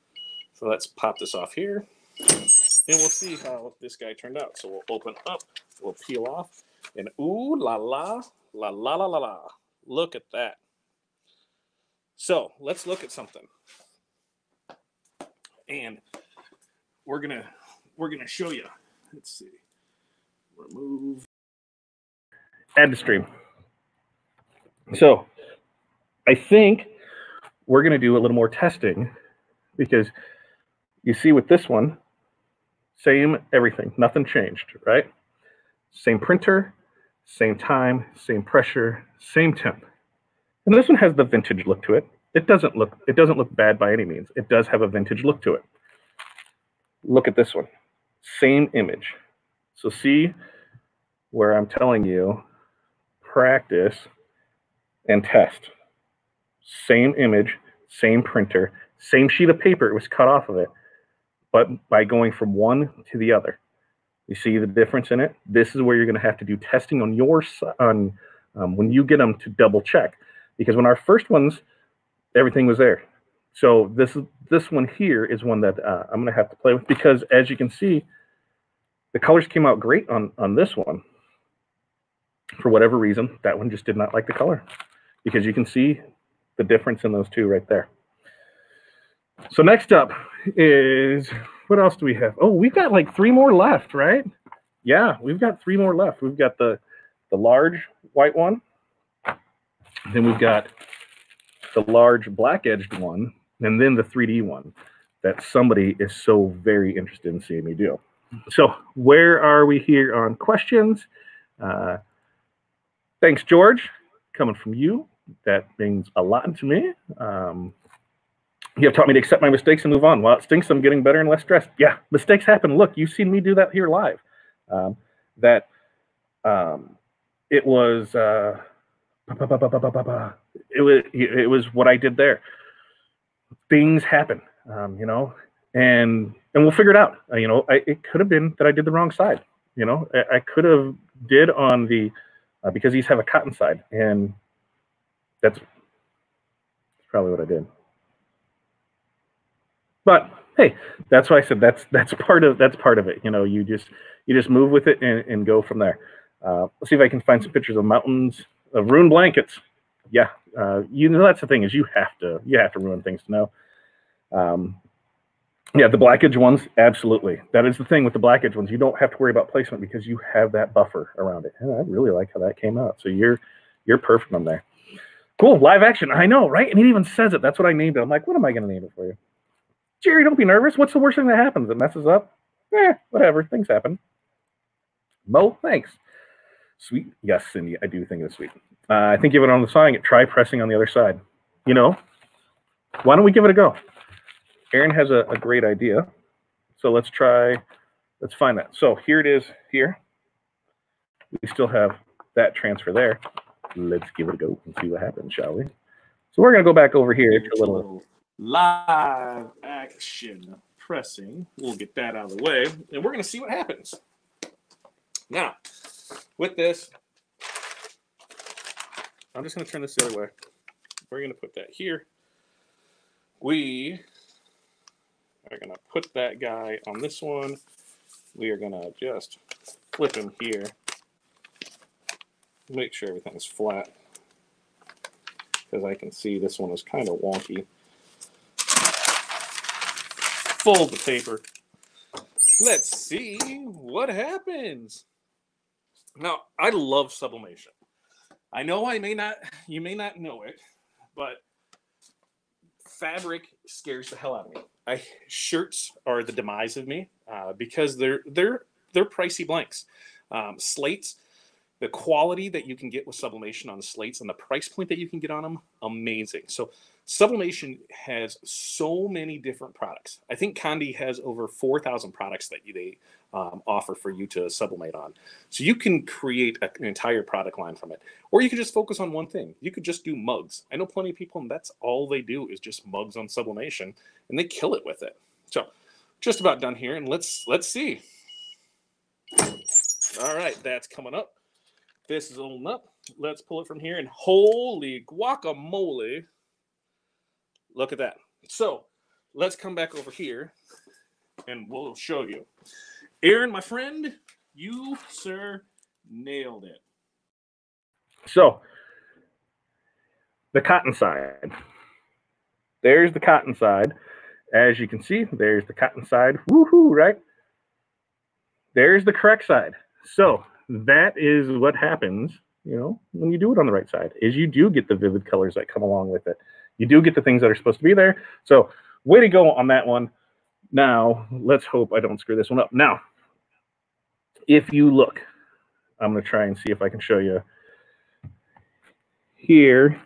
So let's pop this off here and we'll see how this guy turned out. So we'll open up, we'll peel off, and ooh la la, la la la la la. Look at that. So let's look at something. And we're gonna we're gonna show you. Let's see. Remove. Add to stream. So I think we're gonna do a little more testing because you see with this one, same everything, nothing changed, right? Same printer, same time, same pressure, same temp. And this one has the vintage look to it. It doesn't look it doesn't look bad by any means. It does have a vintage look to it. Look at this one. Same image. So see where I'm telling you practice and test. Same image, same printer, same sheet of paper it was cut off of it but by going from one to the other. You see the difference in it? This is where you're going to have to do testing on your on um, when you get them to double check, because when our first ones, everything was there. So this this one here is one that uh, I'm going to have to play with because as you can see, the colors came out great on on this one. For whatever reason, that one just did not like the color because you can see the difference in those two right there. So next up is what else do we have? Oh, we've got like three more left, right? Yeah, we've got three more left. We've got the the large white one. Then we've got the large black edged one, and then the 3D one that somebody is so very interested in seeing me do. So where are we here on questions? Uh, thanks, George, coming from you. That means a lot to me. Um, you have taught me to accept my mistakes and move on. While it stinks, I'm getting better and less stressed. Yeah, mistakes happen. Look, you've seen me do that here live. Um, that um, it was uh, it was it was what I did there. Things happen, um, you know, and and we'll figure it out. Uh, you know, I, it could have been that I did the wrong side. You know, I, I could have did on the uh, because these have a cotton side, and that's probably what I did. But hey, that's why I said that's that's part of that's part of it. You know, you just you just move with it and, and go from there. Uh, let's see if I can find some pictures of mountains of ruined blankets. Yeah, uh, you know that's the thing is you have to you have to ruin things to know. Um, yeah, the black edge ones, absolutely. That is the thing with the black edge ones. You don't have to worry about placement because you have that buffer around it. And I really like how that came out. So you're you're perfect on there. Cool, live action. I know, right? And it even says it. That's what I named it. I'm like, what am I going to name it for you? Jerry, don't be nervous. What's the worst thing that happens? It messes up. Eh, whatever. Things happen. Mo, thanks. Sweet. Yes, Cindy, I do think it's sweet. Uh, I think give it on the side. Try pressing on the other side. You know, why don't we give it a go? Aaron has a, a great idea. So let's try, let's find that. So here it is here. We still have that transfer there. Let's give it a go and see what happens, shall we? So we're going to go back over here to a little live action pressing. We'll get that out of the way, and we're going to see what happens. Now, with this, I'm just going to turn this the other way. We're going to put that here. We are going to put that guy on this one. We are going to just flip him here. Make sure everything's flat. Because I can see this one is kind of wonky. Fold the paper. Let's see what happens. Now, I love sublimation. I know I may not, you may not know it, but fabric scares the hell out of me. I shirts are the demise of me uh, because they're they're they're pricey blanks. Um, slates, the quality that you can get with sublimation on the slates and the price point that you can get on them, amazing. So sublimation has so many different products. I think Condé has over four thousand products that they um, offer for you to sublimate on. So you can create a, an entire product line from it, or you could just focus on one thing. You could just do mugs. I know plenty of people, and that's all they do is just mugs on sublimation, and they kill it with it. So just about done here, and let's let's see. All right, that's coming up. This is holding up. Let's pull it from here, and holy guacamole! Look at that. So let's come back over here, and we'll show you. Aaron, my friend, you, sir, nailed it. So, the cotton side. There's the cotton side. As you can see, there's the cotton side. Woohoo, right? There's the correct side. So, that is what happens, you know, when you do it on the right side, is you do get the vivid colors that come along with it. You do get the things that are supposed to be there. So, way to go on that one. Now, let's hope I don't screw this one up. Now, if you look, I'm going to try and see if I can show you here.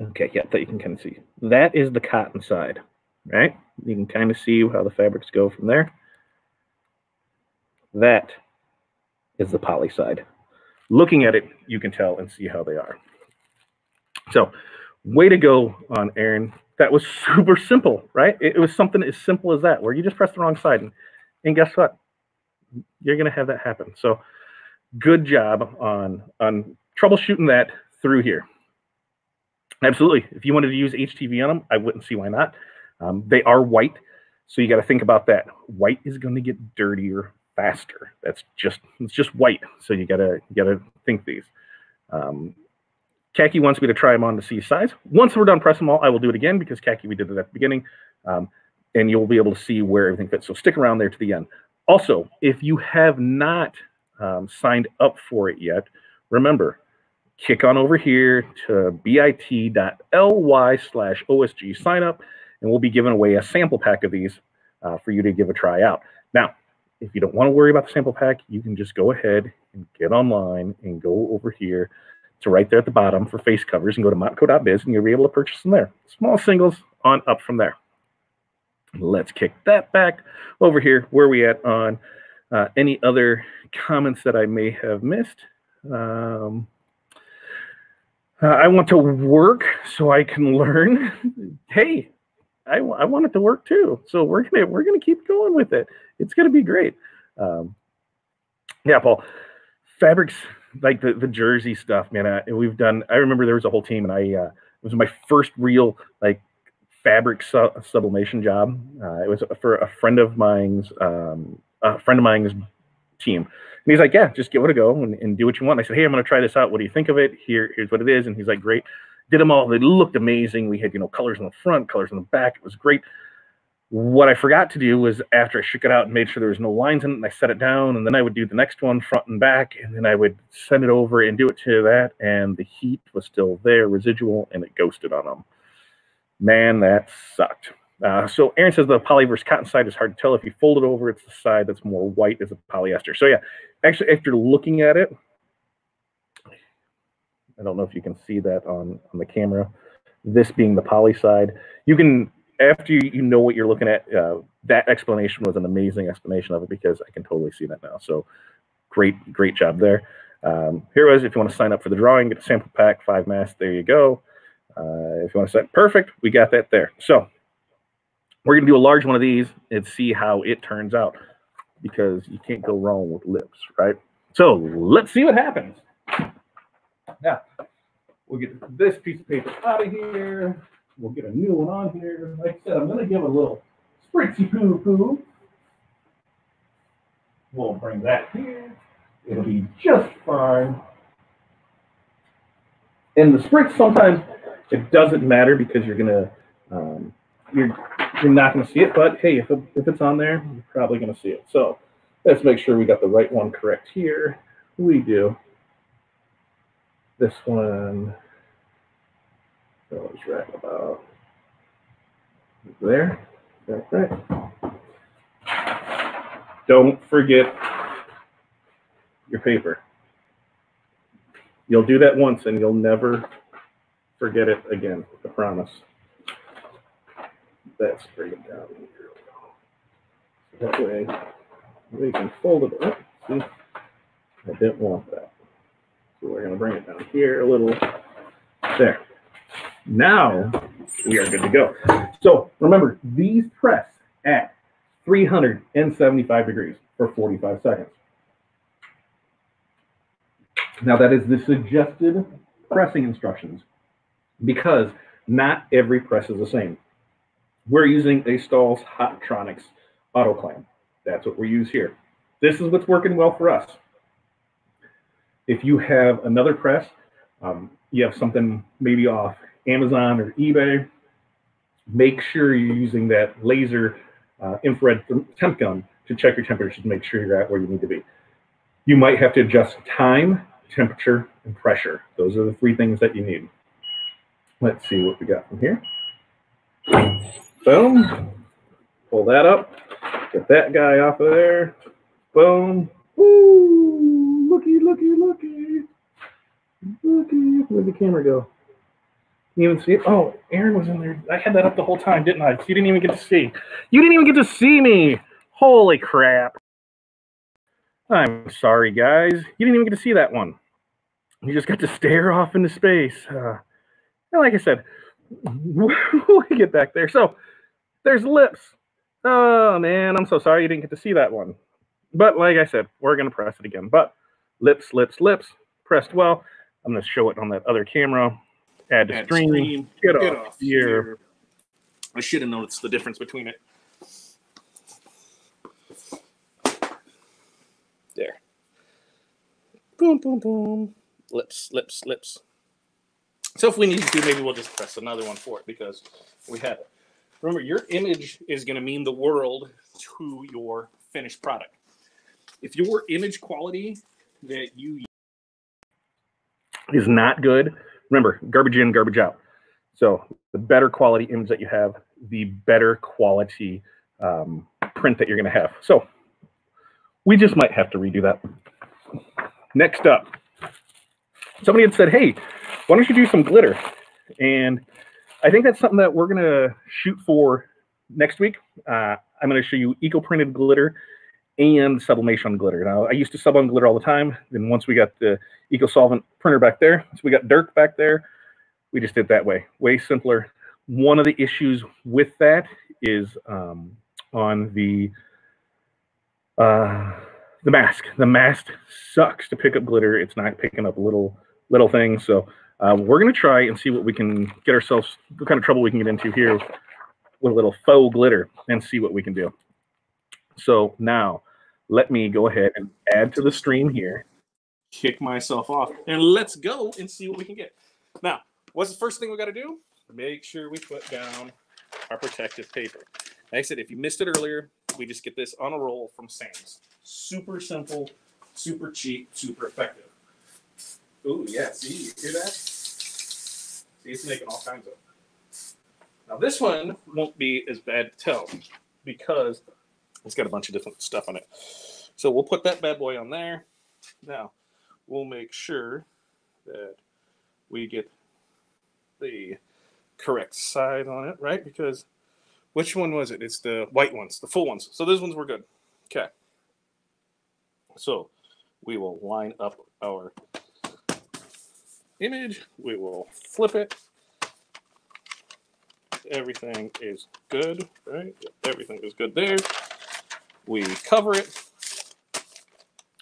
Okay, yeah, that you can kind of see. That is the cotton side, right? You can kind of see how the fabrics go from there. That is the poly side. Looking at it, you can tell and see how they are. So, way to go on Aaron. That was super simple, right? It, was something as simple as that, where you just press the wrong side. And, and guess what? you're going to have that happen. So good job on on troubleshooting that through here. Absolutely. If you wanted to use HTV on them, I wouldn't see why not. Um, they are white, so you got to think about that. White is going to get dirtier faster. That's just it's just white, so you gotta you gotta think these. Um, Khaki wants me to try them on to see size. Once we're done pressing them all, I will do it again because Khaki we did it at the beginning, um, and you'll be able to see where everything fits. So stick around there to the end. Also, if you have not um, signed up for it yet, remember, kick on over here to bit.ly slash OSG sign up, and we'll be giving away a sample pack of these uh, for you to give a try out. Now, if you don't want to worry about the sample pack, you can just go ahead and get online and go over here right there at the bottom for face covers and go to montco.biz and you'll be able to purchase them there. Small singles on up from there. Let's kick that back over here. Where we at on uh, any other comments that I may have missed? Um, uh, I want to work so I can learn. hey, I, I want it to work too. So we're gonna we're gonna keep going with it. It's gonna be great. Um, yeah, Paul. Fabrics like the the jersey stuff, man. I, we've done. I remember there was a whole team, and I uh, it was my first real like fabric su- sublimation job. Uh, it was for a friend of mine's um, a friend of mine's team. And he's like, yeah, just give it a go and, and do what you want. And I said, hey, I'm going to try this out. What do you think of it? Here, here's what it is. And he's like, great did them all. They looked amazing. We had, you know, colors on the front, colors on the back. It was great. What I forgot to do was after I shook it out and made sure there was no lines in it, and I set it down, and then I would do the next one front and back, and then I would send it over and do it to that, and the heat was still there, residual, and it ghosted on them. Man, that sucked. Uh, so Aaron says the poly versus cotton side is hard to tell. If you fold it over, it's the side that's more white as a polyester. So yeah, actually, after looking at it, I don't know if you can see that on, on the camera. This being the poly side, you can after you, know what you're looking at. Uh, that explanation was an amazing explanation of it because I can totally see that now. So great, great job there. Um, here was if you want to sign up for the drawing, get a sample pack, five masks. There you go. Uh, if you want to set perfect, we got that there. So we're gonna do a large one of these and see how it turns out because you can't go wrong with lips, right? So let's see what happens. Now, we'll get this piece of paper out of here. We'll get a new one on here. Like I said, I'm going to give it a little spritzy poo poo. We'll bring that here. It'll be just fine. And the spritz sometimes it doesn't matter because you're gonna um, you're you're not gonna see it. But hey, if it, if it's on there, you're probably gonna see it. So let's make sure we got the right one correct here. We do. This one goes right about there. That's right. Don't forget your paper. You'll do that once and you'll never forget it again, I promise. That's it down here. That way we can fold it up. See, I didn't want that. So we're going to bring it down here a little. There. Now we are good to go. So remember, these press at 375 degrees for 45 seconds. Now that is the suggested pressing instructions because not every press is the same. We're using a Stahl's Hotronix autoclave. That's what we use here. This is what's working well for us. If you have another press, um, you have something maybe off Amazon or eBay, make sure you're using that laser uh, infrared temp gun to check your temperature to make sure you're at where you need to be. You might have to adjust time, temperature, and pressure. Those are the three things that you need. Let's see what we got from here. Boom. Pull that up. Get that guy off of there. Boom. Woo looky, looky, looky. Looky. Where'd the camera go? You even see? Oh, Aaron was in there. I had that up the whole time, didn't I? You didn't even get to see. You didn't even get to see me. Holy crap. I'm sorry, guys. You didn't even get to see that one. You just got to stare off into space. Uh, and like I said, we'll get back there. So there's lips. Oh, man, I'm so sorry you didn't get to see that one. But like I said, we're going to press it again. But lips, lips, lips, pressed well. I'm going to show it on that other camera. Add to stream. stream. Get, Get, off, off here. here. I should have noticed the difference between it. There. Boom, boom, boom. Lips, lips, lips. So if we need to, maybe we'll just press another one for it because we have it. Remember, your image is going to mean the world to your finished product. If your image quality that you is not good, remember garbage in, garbage out. So the better quality image that you have, the better quality um, print that you're going to have. So we just might have to redo that. Next up, somebody had said, hey, why don't you do some glitter? And I think that's something that we're going to shoot for next week. Uh, I'm going to show you eco-printed glitter and sublimation glitter. Now, I used to sub on glitter all the time. Then once we got the EcoSolvent printer back there, so we got Dirk back there, we just did that way. Way simpler, one of the issues with that is um, on the uh, the mask. The mask sucks to pick up glitter. It's not picking up little little things. So uh, we're gonna try and see what we can get ourselves, what kind of trouble we can get into here with a little faux glitter and see what we can do. So now let me go ahead and add to the stream here. Kick myself off and let's go and see what we can get. Now, what's the first thing we got to do? Make sure we put down our protective paper. Like I said, if you missed it earlier, we just get this on a roll from Sam's. Super simple, super cheap, super effective. Ooh, yeah, see, you hear that? See, it's making all kinds of. Now, this one won't be as bad to tell because it's got a bunch of different stuff on it. So we'll put that bad boy on there. Now, we'll make sure that we get the correct side on it, right? Because which one was it? It's the white ones, the full ones. So those ones were good. Okay. So we will line up our image. We will flip it. Everything is good, right? Everything is good there. We cover it.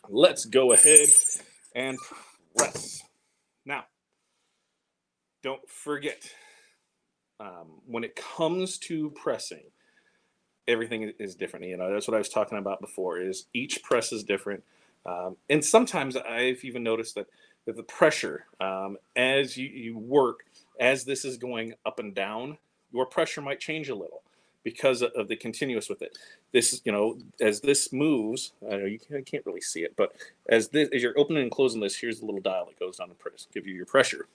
Let's go ahead and press. Now, don't forget, um, when it comes to pressing, everything is different. You know, that's what I was talking about before. Is each press is different, um, and sometimes I've even noticed that, that the pressure um, as you, you work, as this is going up and down, your pressure might change a little because of the continuous with it. This is, you know, as this moves, I know you can't really see it, but as this, as you're opening and closing this, here's the little dial that goes down and press, give you your pressure.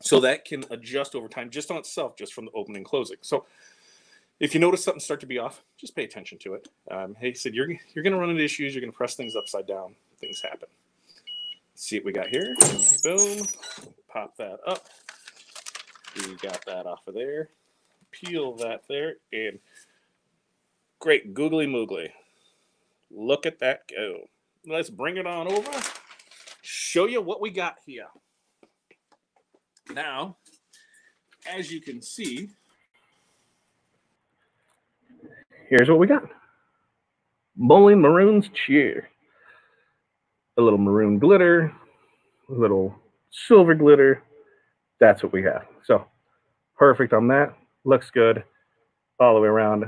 So that can adjust over time just on itself, just from the opening and closing. So if you notice something start to be off, just pay attention to it. Um, hey, said you're you're going to run into issues. You're going to press things upside down. Things happen. See what we got here. Boom. Pop that up. We got that off of there peel that there and great googly moogly. Look at that go. Let's bring it on over. Show you what we got here. Now, as you can see, here's what we got. Bowling Maroons cheer. A little maroon glitter, a little silver glitter. That's what we have. So perfect on that looks good all the way around.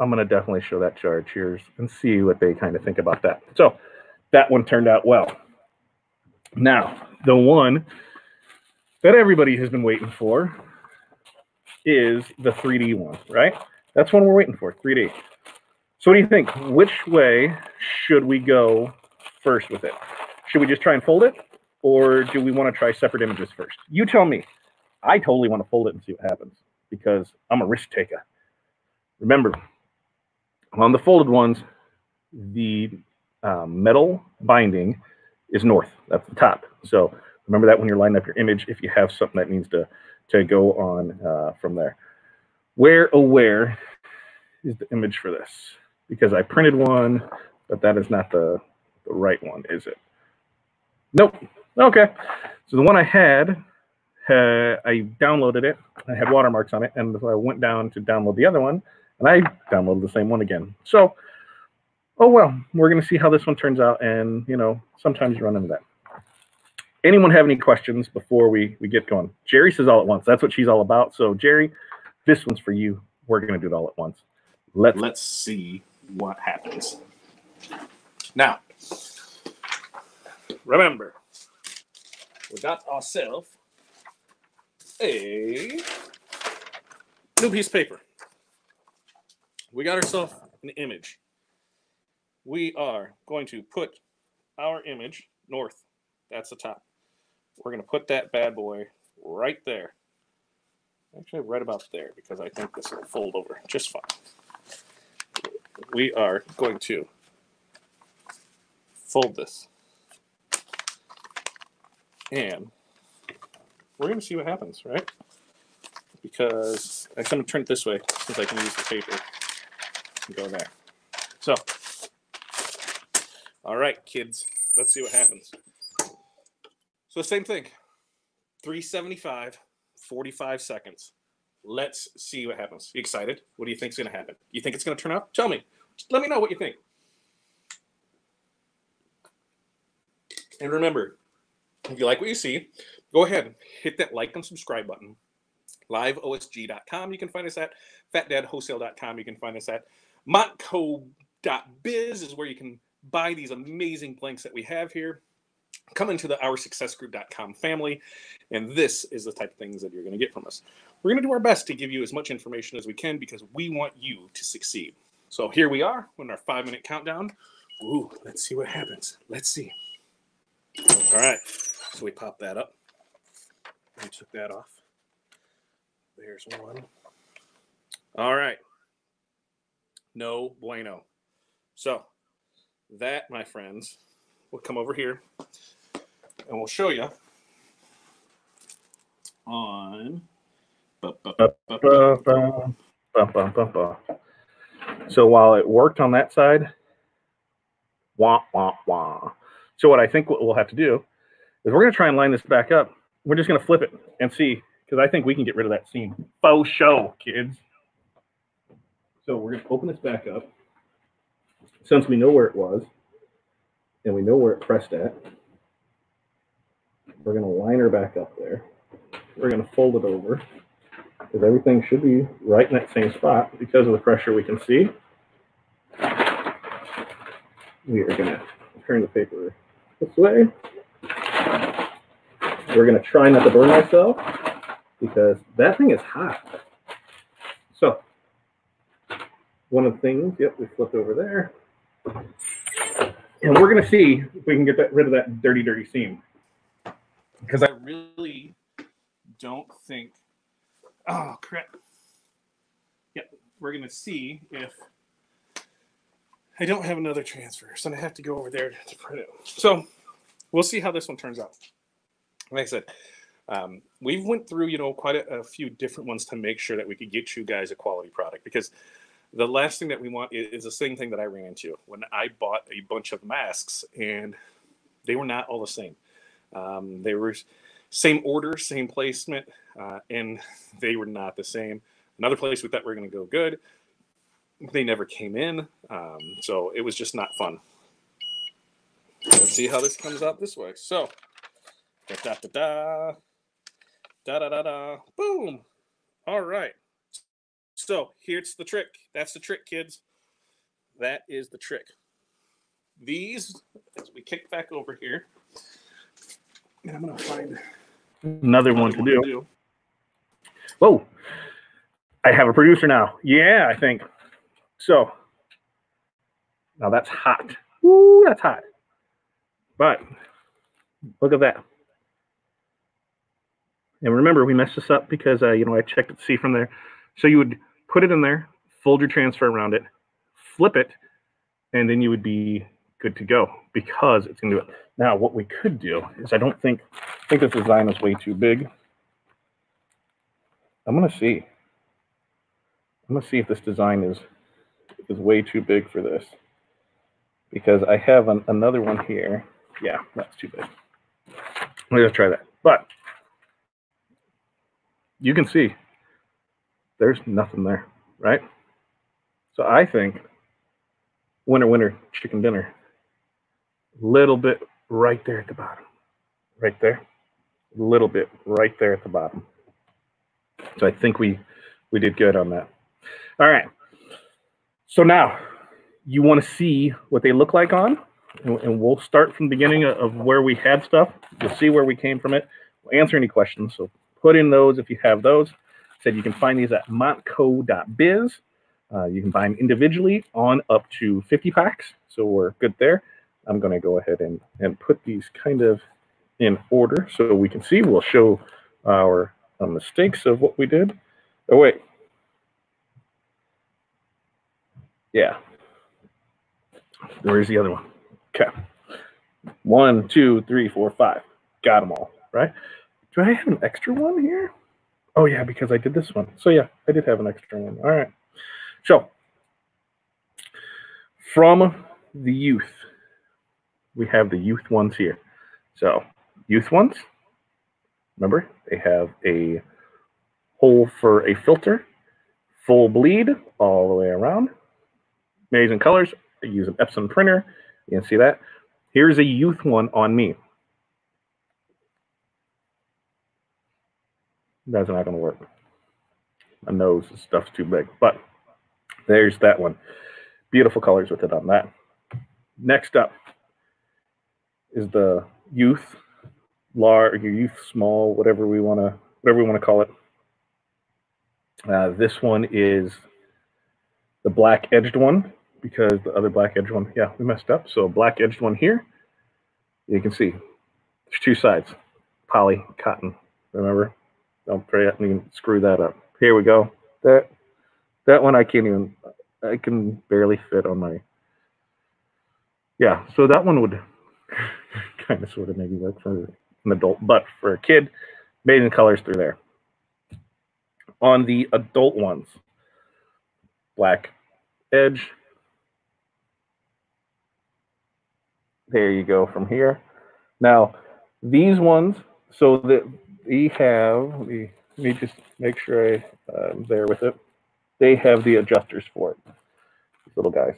I'm going to definitely show that to our cheers and see what they kind of think about that. So that one turned out well. Now, the one that everybody has been waiting for is the 3D one, right? That's one we're waiting for, 3D. So what do you think? Which way should we go first with it? Should we just try and fold it? Or do we want to try separate images first? You tell me. I totally want to fold it and see what happens because I'm a risk taker. Remember, on the folded ones, the um, metal binding is north. That's the top. So remember that when you're lining up your image, if you have something that needs to, to go on uh, from there. Where, oh, where is the image for this? Because I printed one, but that is not the, the right one, is it? Nope. Okay. So the one I had uh, I downloaded it. I had watermarks on it, and I went down to download the other one, and I downloaded the same one again. So, oh well, we're going to see how this one turns out, and you know, sometimes you run into that. Anyone have any questions before we we get going? Jerry says all at once. That's what she's all about. So, Jerry, this one's for you. We're going to do it all at once. Let's let's see what happens. Now, remember, we got ourselves a new piece of paper. We got ourselves an image. We are going to put our image north. That's the top. We're going to put that bad boy right there. Actually, right about there because I think this will fold over just fine. We are going to fold this. And we're going to see what happens, right? Because I'm going to turn it this way since I can use the paper and go there. So, all right, kids, let's see what happens. So, same thing 375 45 seconds. Let's see what happens. You excited? What do you think is going to happen? You think it's going to turn out? Tell me. Let me know what you think. And remember, if you like what you see, go ahead, and hit that like and subscribe button. LiveOSG.com, you can find us at FatDadWholesale.com, you can find us at Montco.biz is where you can buy these amazing blanks that we have here. Come into the OurSuccessGroup.com family, and this is the type of things that you're going to get from us. We're going to do our best to give you as much information as we can because we want you to succeed. So here we are in our five minute countdown. Ooh, let's see what happens. Let's see. All right. So we pop that up. We took that off. There's one. All right. No bueno. So that, my friends, will come over here and we'll show you on. So while it worked on that side, wah, wah, wah. So what I think what we'll have to do is we're going to try and line this back up. We're just going to flip it and see, because I think we can get rid of that seam. Faux show, kids. So we're going to open this back up. Since we know where it was, and we know where it pressed at, we're going to line her back up there. We're going to fold it over, because everything should be right in that same spot because of the pressure we can see. We are going to turn the paper this way. We're going to try not to burn myself because that thing is hot. So, one of the things, yep, we flipped over there. And we're going to see if we can get that, rid of that dirty, dirty seam. Because I really don't think. Oh, crap. Yep, we're going to see if I don't have another transfer, so I have to go over there to print it. So we'll see how this one turns out. Like I said, um, we've went through you know quite a, a, few different ones to make sure that we could get you guys a quality product because the last thing that we want is, is the same thing that I ran into when I bought a bunch of masks and they were not all the same. Um, they were same order, same placement, uh, and they were not the same. Another place we thought we were going to go good they never came in. Um, so it was just not fun. Let's see how this comes out this way. So, da da da da, da da da da, boom. All right. So here's the trick. That's the trick, kids. That is the trick. These, as we kick back over here, and I'm gonna find another, another one, to, one do. to do. Whoa! I have a producer now. Yeah, I think. So now that's hot. Ooh, that's hot. But look at that. And remember, we messed this up because uh, you know I checked to see from there. So you would put it in there, fold your transfer around it, flip it, and then you would be good to go because it's gonna do it. Now, what we could do is I don't think I think this design is way too big. I'm gonna see. I'm gonna see if this design is is way too big for this because I have an, another one here. Yeah, that's too big. Let's try that. But you can see there's nothing there, right? So I think winter, winter, chicken dinner, little bit right there at the bottom, right there, a little bit right there at the bottom. So I think we we did good on that. All right. So now you want to see what they look like on, and, we'll start from the beginning of where we had stuff. You'll see where we came from it. We'll answer any questions. So put in those if you have those. Said you can find these at montco.biz. Uh, you can buy them individually on up to 50 packs. So we're good there. I'm going to go ahead and, and put these kind of in order so we can see. We'll show our uh, mistakes of what we did. Oh, wait. Yeah. Where's the other one? Okay. One, two, three, four, five. Got them all, right? Do I have an extra one here? Oh, yeah, because I did this one. So, yeah, I did have an extra one. All right. So, from the youth, we have the youth ones here. So, youth ones, remember, they have a hole for a filter, full bleed all the way around. Amazing colors. I use an Epson printer. You can see that. Here's a youth one on me. That's not going to work. My nose stuff's too big, but there's that one. Beautiful colors with it on that. Next up is the youth, large, youth, small, whatever we want to, whatever we want to call it. Uh, this one is the black edged one because the other black edged one, yeah, we messed up. So black edged one here, you can see there's two sides, poly cotton. Remember, don't try it and screw that up. Here we go. That that one I can't even. I can barely fit on my. Yeah, so that one would kind of sort of maybe work for an adult, but for a kid, amazing colors through there. On the adult ones, black edge. There you go from here. Now, these ones, so that we have, let me, just make sure I, I'm um, there with it. They have the adjusters for it, these little guys.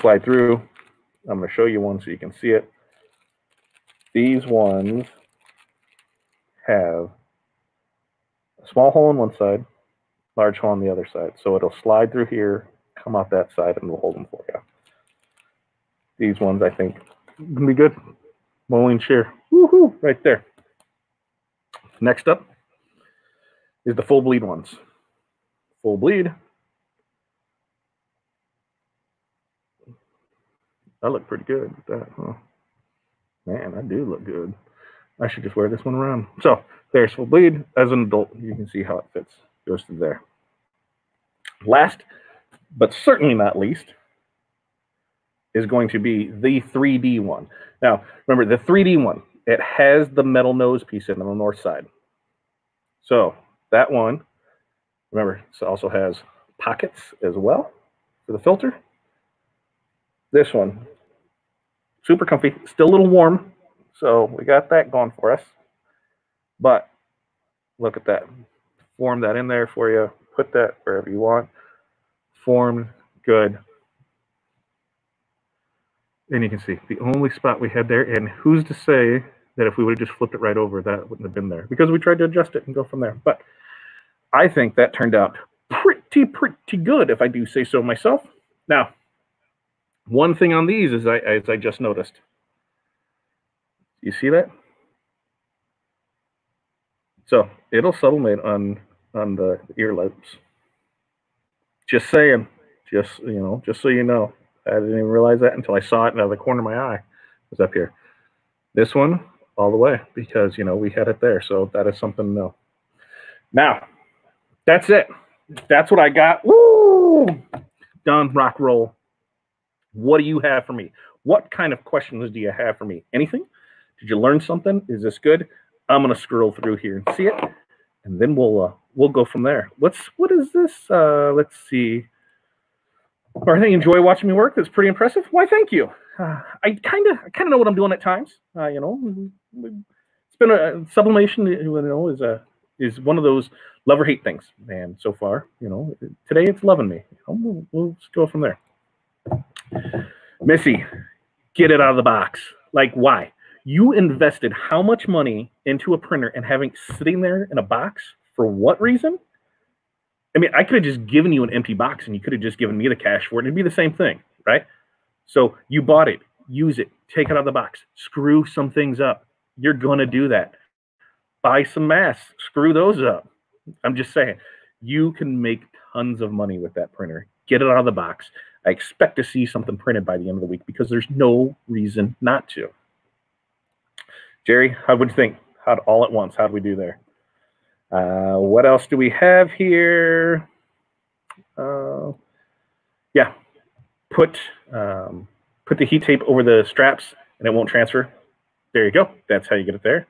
Slide through. I'm going to show you one so you can see it. These ones have a small hole on one side, large hole on the other side. So it'll slide through here, come out that side, and we'll hold them for you. These ones, I think, can be good. Moline shear. Woohoo! Right there. Next up is the full bleed ones. Full bleed. I look pretty good with that, huh? Man, I do look good. I should just wear this one around. So there's full bleed. As an adult, you can see how it fits. Goes through there. Last, but certainly not least, is going to be the 3D one. Now, remember the 3D one, it has the metal nose piece in on the north side. So that one, remember, it also has pockets as well for the filter. This one, super comfy, still a little warm. So we got that going for us. But look at that. Form that in there for you. Put that wherever you want. Formed good. And you can see the only spot we had there. And who's to say that if we would have just flipped it right over, that wouldn't have been there because we tried to adjust it and go from there. But I think that turned out pretty, pretty good, if I do say so myself. Now, one thing on these is I, as I just noticed. You see that? So it'll sublimate on on the ear lobes. Just saying, just you know, just so you know. I didn't even realize that until I saw it out of the corner of my eye. It was up here. This one all the way because you know we had it there. So that is something to know. Now, that's it. That's what I got. Woo! Done. Rock roll. What do you have for me? What kind of questions do you have for me? Anything? Did you learn something? Is this good? I'm gonna scroll through here and see it, and then we'll uh, we'll go from there. What's what is this? Uh, let's see. Or I enjoy watching me work. That's pretty impressive. Why, thank you. Uh, I kind of I kind of know what I'm doing at times. Uh, you know, it's been a sublimation. You know, is a is one of those love or hate things. And so far, you know, today it's loving me. We'll, we'll go from there. Missy, get it out of the box. Like, why? You invested how much money into a printer and having sitting there in a box for what reason? I mean, I could have just given you an empty box and you could have just given me the cash for it. It'd be the same thing, right? So you bought it, use it, take it out of the box, screw some things up. You're going to do that. Buy some masks, screw those up. I'm just saying, you can make tons of money with that printer. Get it out of the box. I expect to see something printed by the end of the week because there's no reason not to. Jerry, how would you think? How all at once? How do we do there? Uh, what else do we have here? Uh, yeah, put um, put the heat tape over the straps and it won't transfer. There you go. That's how you get it there.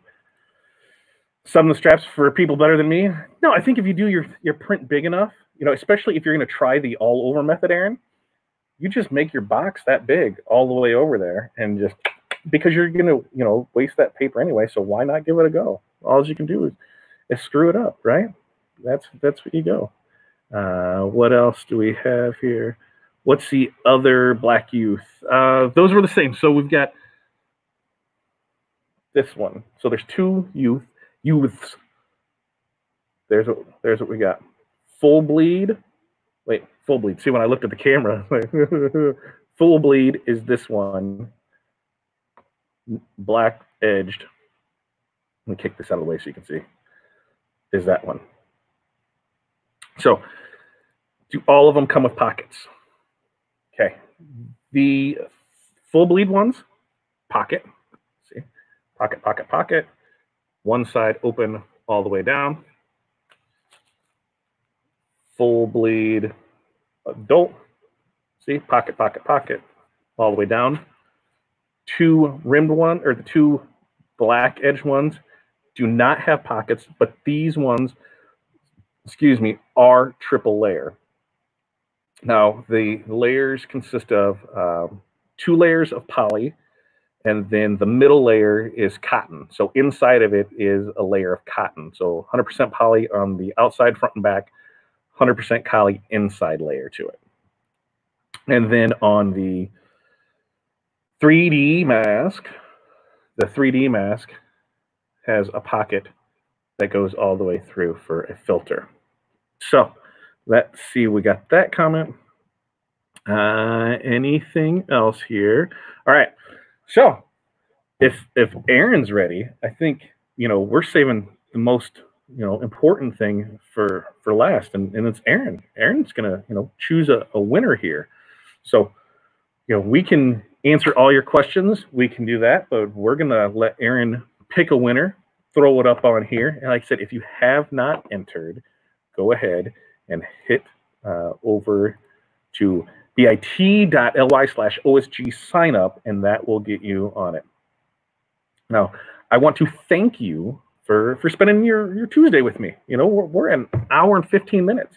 Some of the straps for people better than me. No, I think if you do your your print big enough, you know, especially if you're going to try the all over method, Aaron, you just make your box that big all the way over there and just because you're going to, you know, waste that paper anyway. So why not give it a go? All you can do is is screw it up, right? That's that's what you go. Uh, what else do we have here? What's the other black youth? Uh, those were the same. So we've got this one. So there's two youth youths. There's what there's what we got. Full bleed. Wait, full bleed. See when I looked at the camera, full bleed is this one. Black edged. Let me kick this out of the way so you can see. Is that one. So, do all of them come with pockets? Okay. The full bleed ones, pocket. Pocket, pocket, pocket. One side open all the way down. Full bleed adult. See, pocket, pocket, pocket, all the way down. Two rimmed one, or the two black edge ones do not have pockets, but these ones, excuse me, are triple layer. Now, the layers consist of um, two layers of poly, and then the middle layer is cotton. So inside of it is a layer of cotton. So 100% poly on the outside, front and back, 100% poly inside layer to it. And then on the 3D mask, the 3D mask has a pocket that goes all the way through for a filter. So let's see, we got that comment. Uh, anything else here? All right. So if if Aaron's ready, I think you know we're saving the most you know important thing for for last, and, and it's Aaron. Aaron's gonna you know choose a, a winner here. So you know we can answer all your questions. We can do that, but we're gonna let Aaron pick a winner, throw it up on here. And like I said, if you have not entered, go ahead and hit uh, over to bit.ly slash OSG sign up, and that will get you on it. Now, I want to thank you for, for spending your, your Tuesday with me. You know, we're, we're an hour and 15 minutes.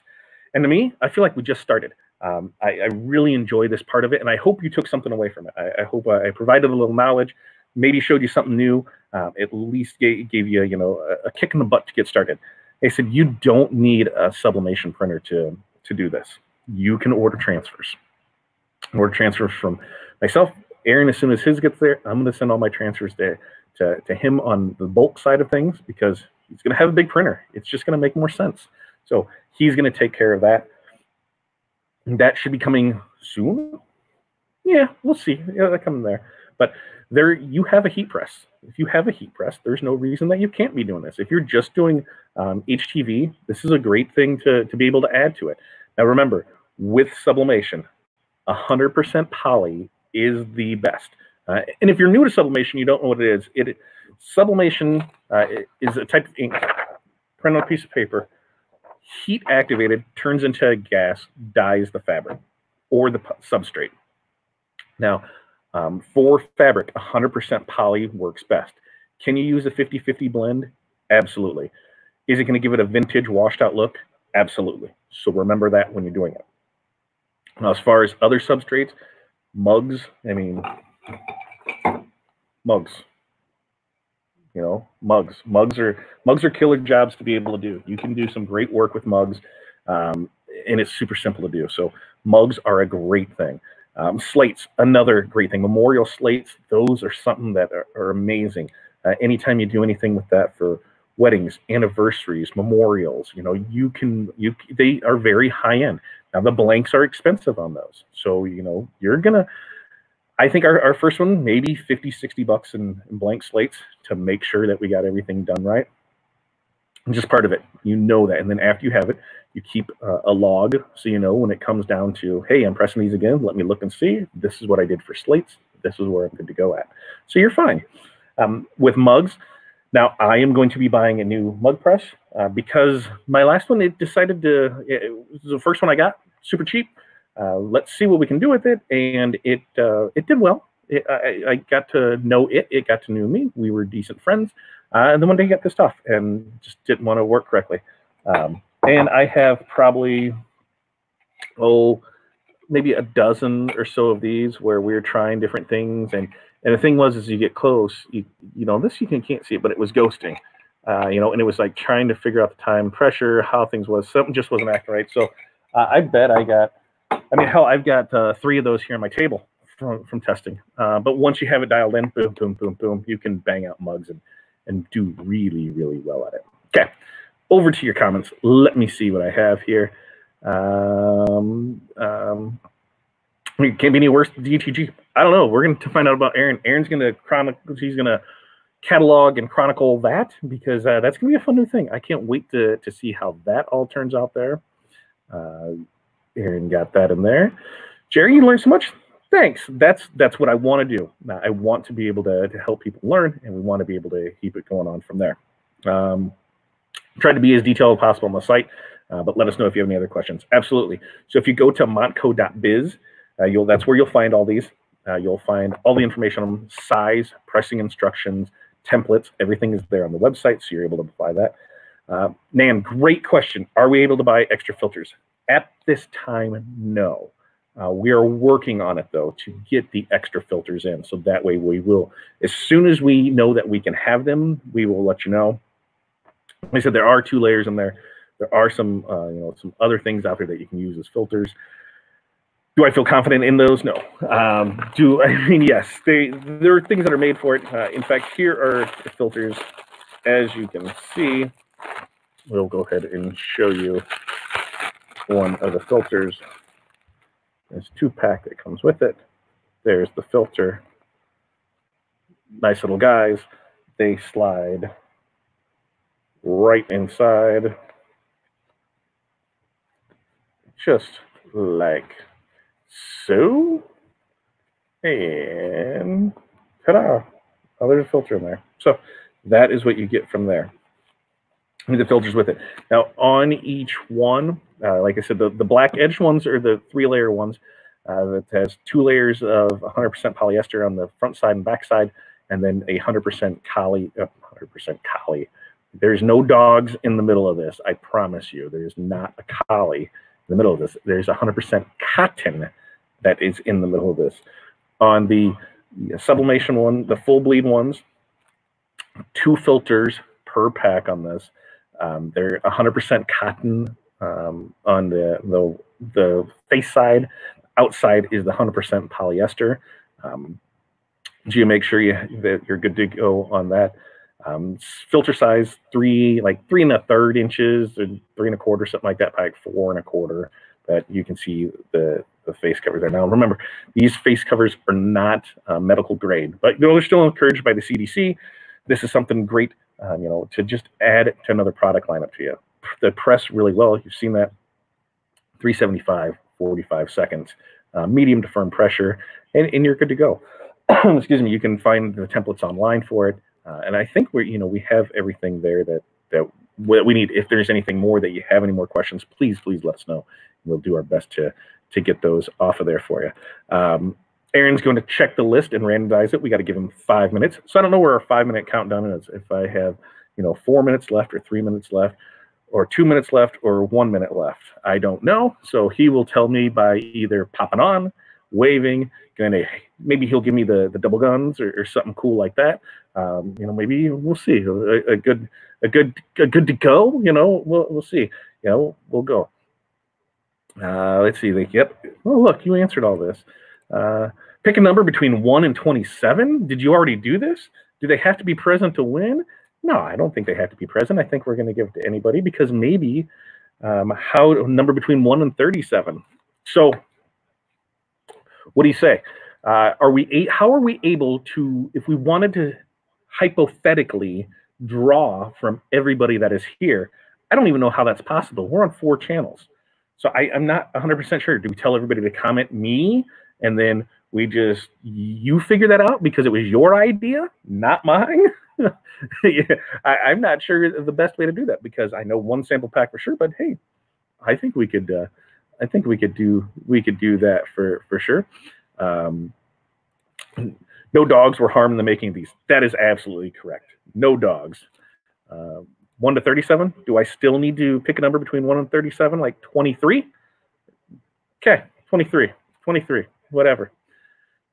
And to me, I feel like we just started. Um, I, I, really enjoy this part of it, and I hope you took something away from it. I, I hope I provided a little knowledge, maybe showed you something new, um, at least gave, gave, you, you know, a, a kick in the butt to get started. They said you don't need a sublimation printer to to do this. You can order transfers. Order transfers from myself, Aaron. As soon as his gets there, I'm going to send all my transfers there to, to him on the bulk side of things because he's going to have a big printer. It's just going to make more sense. So he's going to take care of that. That should be coming soon. Yeah, we'll see. Yeah, that coming there. But there, you have a heat press. If you have a heat press, there's no reason that you can't be doing this. If you're just doing um, HTV, this is a great thing to, to be able to add to it. Now remember, with sublimation, 100% poly is the best. Uh, and if you're new to sublimation, you don't know what it is. It sublimation uh, is a type of ink, print on a piece of paper, heat activated, turns into a gas, dyes the fabric or the substrate. Now, um, for fabric, 100% poly works best. Can you use a 50-50 blend? Absolutely. Is it going to give it a vintage washed out look? Absolutely. So remember that when you're doing it. Now, as far as other substrates, mugs, I mean, mugs. You know, mugs. Mugs are mugs are killer jobs to be able to do. You can do some great work with mugs, um, and it's super simple to do. So mugs are a great thing. Um, slates, another great thing. Memorial slates, those are something that are, are amazing. Uh, anytime you do anything with that for weddings, anniversaries, memorials, you know, you can you they are very high end. Now the blanks are expensive on those. So, you know, you're gonna I think our, our first one, maybe 50, 60 bucks in, in blank slates to make sure that we got everything done right. Just part of it. You know that. And then after you have it, you keep uh, a log so you know when it comes down to, hey, I'm pressing these again. Let me look and see. This is what I did for slates. This is where I'm good to go at. So you're fine. Um, with mugs, now I am going to be buying a new mug press uh, because my last one, it decided to, it was the first one I got, super cheap. Uh, let's see what we can do with it. And it uh, it did well. It, I, I, got to know it. It got to know me. We were decent friends. Uh, and then one day he got pissed off and just didn't want to work correctly. Um, and I have probably, oh, maybe a dozen or so of these where we're trying different things. And, and the thing was, as you get close, you, you know, this you can, can't see it, but it was ghosting. Uh, you know, and it was like trying to figure out the time, pressure, how things was. Something just wasn't acting right. So uh, I bet I got, I mean, hell, I've got uh, three of those here on my table from, from testing. Uh, but once you have it dialed in, boom, boom, boom, boom, you can bang out mugs and, and do really, really well at it. Okay, over to your comments. Let me see what I have here. Um, um, it can't be any worse than DTG. I don't know. We're going to find out about Aaron. Aaron's going to chronicle. He's going to catalog and chronicle that because uh, that's going to be a fun new thing. I can't wait to to see how that all turns out there. Uh, Aaron got that in there. Jerry, you learned so much. Thanks. That's that's what I want to do. I want to be able to, to help people learn, and we want to be able to keep it going on from there. Um, tried to be as detailed as possible on the site, uh, but let us know if you have any other questions. Absolutely. So if you go to montco.biz, uh, you'll that's where you'll find all these. Uh, you'll find all the information on size, pressing instructions, templates. Everything is there on the website, so you're able to apply that. Uh, Nan, great question. Are we able to buy extra filters? At this time, no. Uh, we are working on it though to get the extra filters in, so that way we will, as soon as we know that we can have them, we will let you know. Like I said, there are two layers in there. There are some, uh, you know, some other things out there that you can use as filters. Do I feel confident in those? No. Um, do I mean yes? They there are things that are made for it. Uh, in fact, here are the filters, as you can see. We'll go ahead and show you one of the filters. There's two pack that comes with it. There's the filter. Nice little guys. They slide right inside. Just like so. And ta-da! Oh, there's a filter in there. So that is what you get from there. The filters with it. Now on each one, uh, like I said, the, the black edge ones are the three layer ones uh, that has two layers of 100% polyester on the front side and back side, and then a 100% collie, uh, 100% collie. There's no dogs in the middle of this. I promise you. There's not a collie the middle of this. There's 100% cotton that is in the middle of this. On the sublimation one, the full bleed ones, two filters per pack on this. Um, they're 100% cotton um, on the, the the face side. Outside is the 100% polyester. Um, so you make sure you that you're good to go on that. Um, filter size three, like three and a third inches, and three and a quarter, something like that, like four and a quarter. That you can see the the face cover there. Now, remember, these face covers are not uh, medical grade, but they're still encouraged by the CDC. This is something great, um, you know, to just add to another product lineup to you. The press really well. You've seen that 375, 45 seconds, uh, medium to firm pressure, and, and you're good to go. Excuse me. You can find the templates online for it, uh, and I think we're, you know, we have everything there that that we need. If there's anything more that you have any more questions, please, please let us know. We'll do our best to to get those off of there for you. Um, Aaron's going to check the list and randomize it. We got to give him five minutes. So I don't know where our five minute countdown is. If I have, you know, four minutes left or three minutes left or two minutes left or one minute left. I don't know. So he will tell me by either popping on, waving, to maybe he'll give me the, the double guns or, or something cool like that. Um, you know, maybe we'll see a, a, good, a good, a good to go. You know, we'll, we'll see. You know, we'll go. Uh, let's see. Like, yep. Oh, look, you answered all this. Uh, pick a number between 1 and 27. Did you already do this? Do they have to be present to win? No, I don't think they have to be present. I think we're going to give it to anybody because maybe um, how number between 1 and 37. So, what do you say? Uh, are we how are we able to if we wanted to hypothetically draw from everybody that is here? I don't even know how that's possible. We're on four channels. So I, I'm not 100% sure. Do we tell everybody to comment me and then we just, you figure that out because it was your idea, not mine? yeah, I, I'm not sure the best way to do that because I know one sample pack for sure, but hey, I think we could, uh, I think we could do, we could do that for, for sure. Um, no dogs were harmed in the making of these. That is absolutely correct. No dogs. Um, 1 to 37? Do I still need to pick a number between 1 and 37, like 23? Okay, 23, 23, whatever.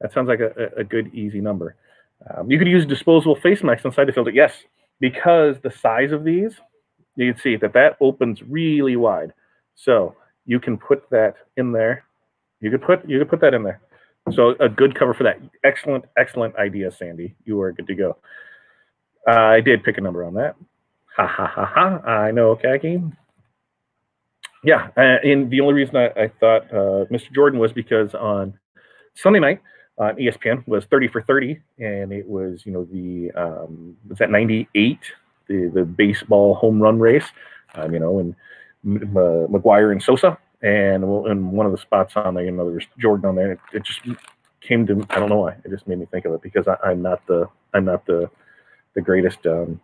That sounds like a, a good, easy number. Um, you could use disposable face masks inside the filter. Yes, because the size of these, you can see that that opens really wide. So you can put that in there. You could put you could put that in there. So a good cover for that. Excellent, excellent idea, Sandy. You are good to go. Uh, I did pick a number on that. Ha ha ha ha. I know, Khaki. Yeah, uh, and the only reason I, I thought uh, Mr. Jordan was because on Sunday night on ESPN was 30 for 30, and it was, you know, the, um, was that 98, the, the baseball home run race, um, you know, and uh, McGwire and Sosa. And, well, and one of the spots on there, you know, there was Jordan on there. It, it just came to, I don't know why, it just made me think of it because I, am not the, I'm not the, the greatest, um,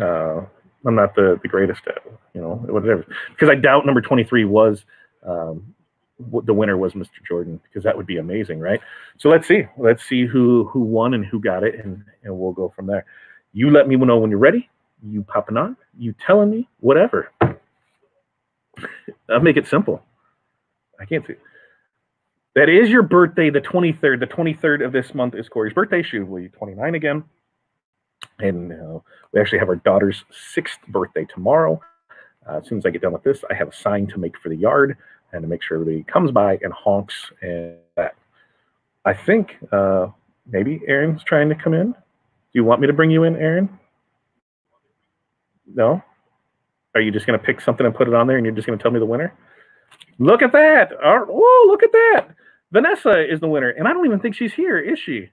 uh, I'm not the, the greatest at, you know, whatever. Because I doubt number 23 was um, the winner was Mr. Jordan because that would be amazing, right? So let's see. Let's see who who won and who got it, and and we'll go from there. You let me know when you're ready. You popping on? You telling me whatever. I'll make it simple. I can't see. That is your birthday, the 23rd. The 23rd of this month is Corey's birthday. She will be 29 again. And uh, we actually have our daughter's sixth birthday tomorrow. Uh, as soon as I get done with this, I have a sign to make for the yard and to make sure everybody comes by and honks and that. I think uh, maybe Aaron's trying to come in. Do you want me to bring you in, Aaron? No? Are you just going to pick something and put it on there and you're just going to tell me the winner? Look at that. Oh, look at that. Vanessa is the winner. And I don't even think she's here, is she?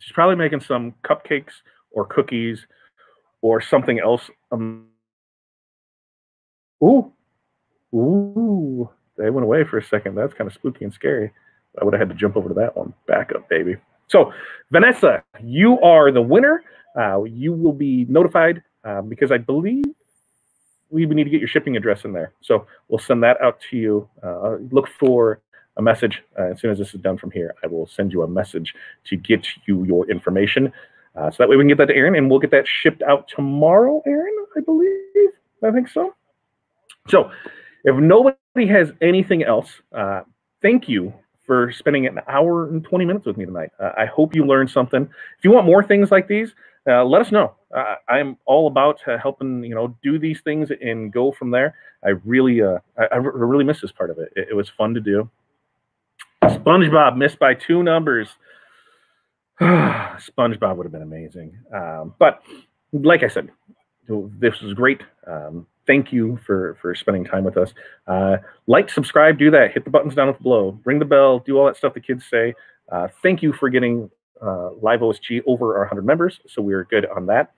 She's probably making some cupcakes or cookies or something else. Um, ooh, Ooh, they went away for a second. That's kind of spooky and scary. I would have had to jump over to that one. Back up, baby. So, Vanessa, you are the winner. Uh, you will be notified uh, because I believe we need to get your shipping address in there. So we'll send that out to you. Uh, look for a message uh, as soon as this is done from here. I will send you a message to get you your information. Uh, so that way we can get that to Aaron and we'll get that shipped out tomorrow, Aaron, I believe. I think so. So if nobody has anything else, uh, thank you for spending an hour and 20 minutes with me tonight. Uh, I hope you learned something. If you want more things like these, let us know. Uh, I'm all about uh, helping, you know, do these things and go from there. I really, uh, I, I really miss this part of it. it. It was fun to do. SpongeBob missed by two numbers. SpongeBob would have been amazing. Um, but like I said, this was great. Um, thank you for for spending time with us. Uh, like, subscribe, do that. Hit the buttons down below. Ring the bell. Do all that stuff the kids say. Uh, thank you for getting uh, Live OSG over our 100 members. So we are good on that.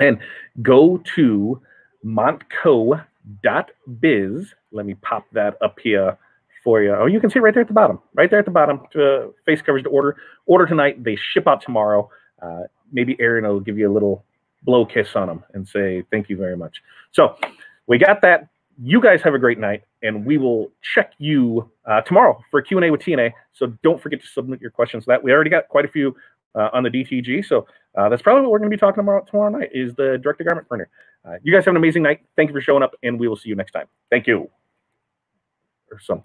And go to montco.biz. Let me pop that up here for you. Oh, you can see right there at the bottom, right there at the bottom. To, face covers to order. Order tonight. They ship out tomorrow. Uh, maybe Aaron will give you a little blow kiss on them and say thank you very much. So we got that. You guys have a great night, and we will check you uh, tomorrow for Q and A with TNA. So don't forget to submit your questions. That we already got quite a few uh, on the DTG. So uh, that's probably what we're going to be talking about tomorrow night is the direct garment printer. Uh, you guys have an amazing night. Thank you for showing up, and we will see you next time. Thank you. Or something.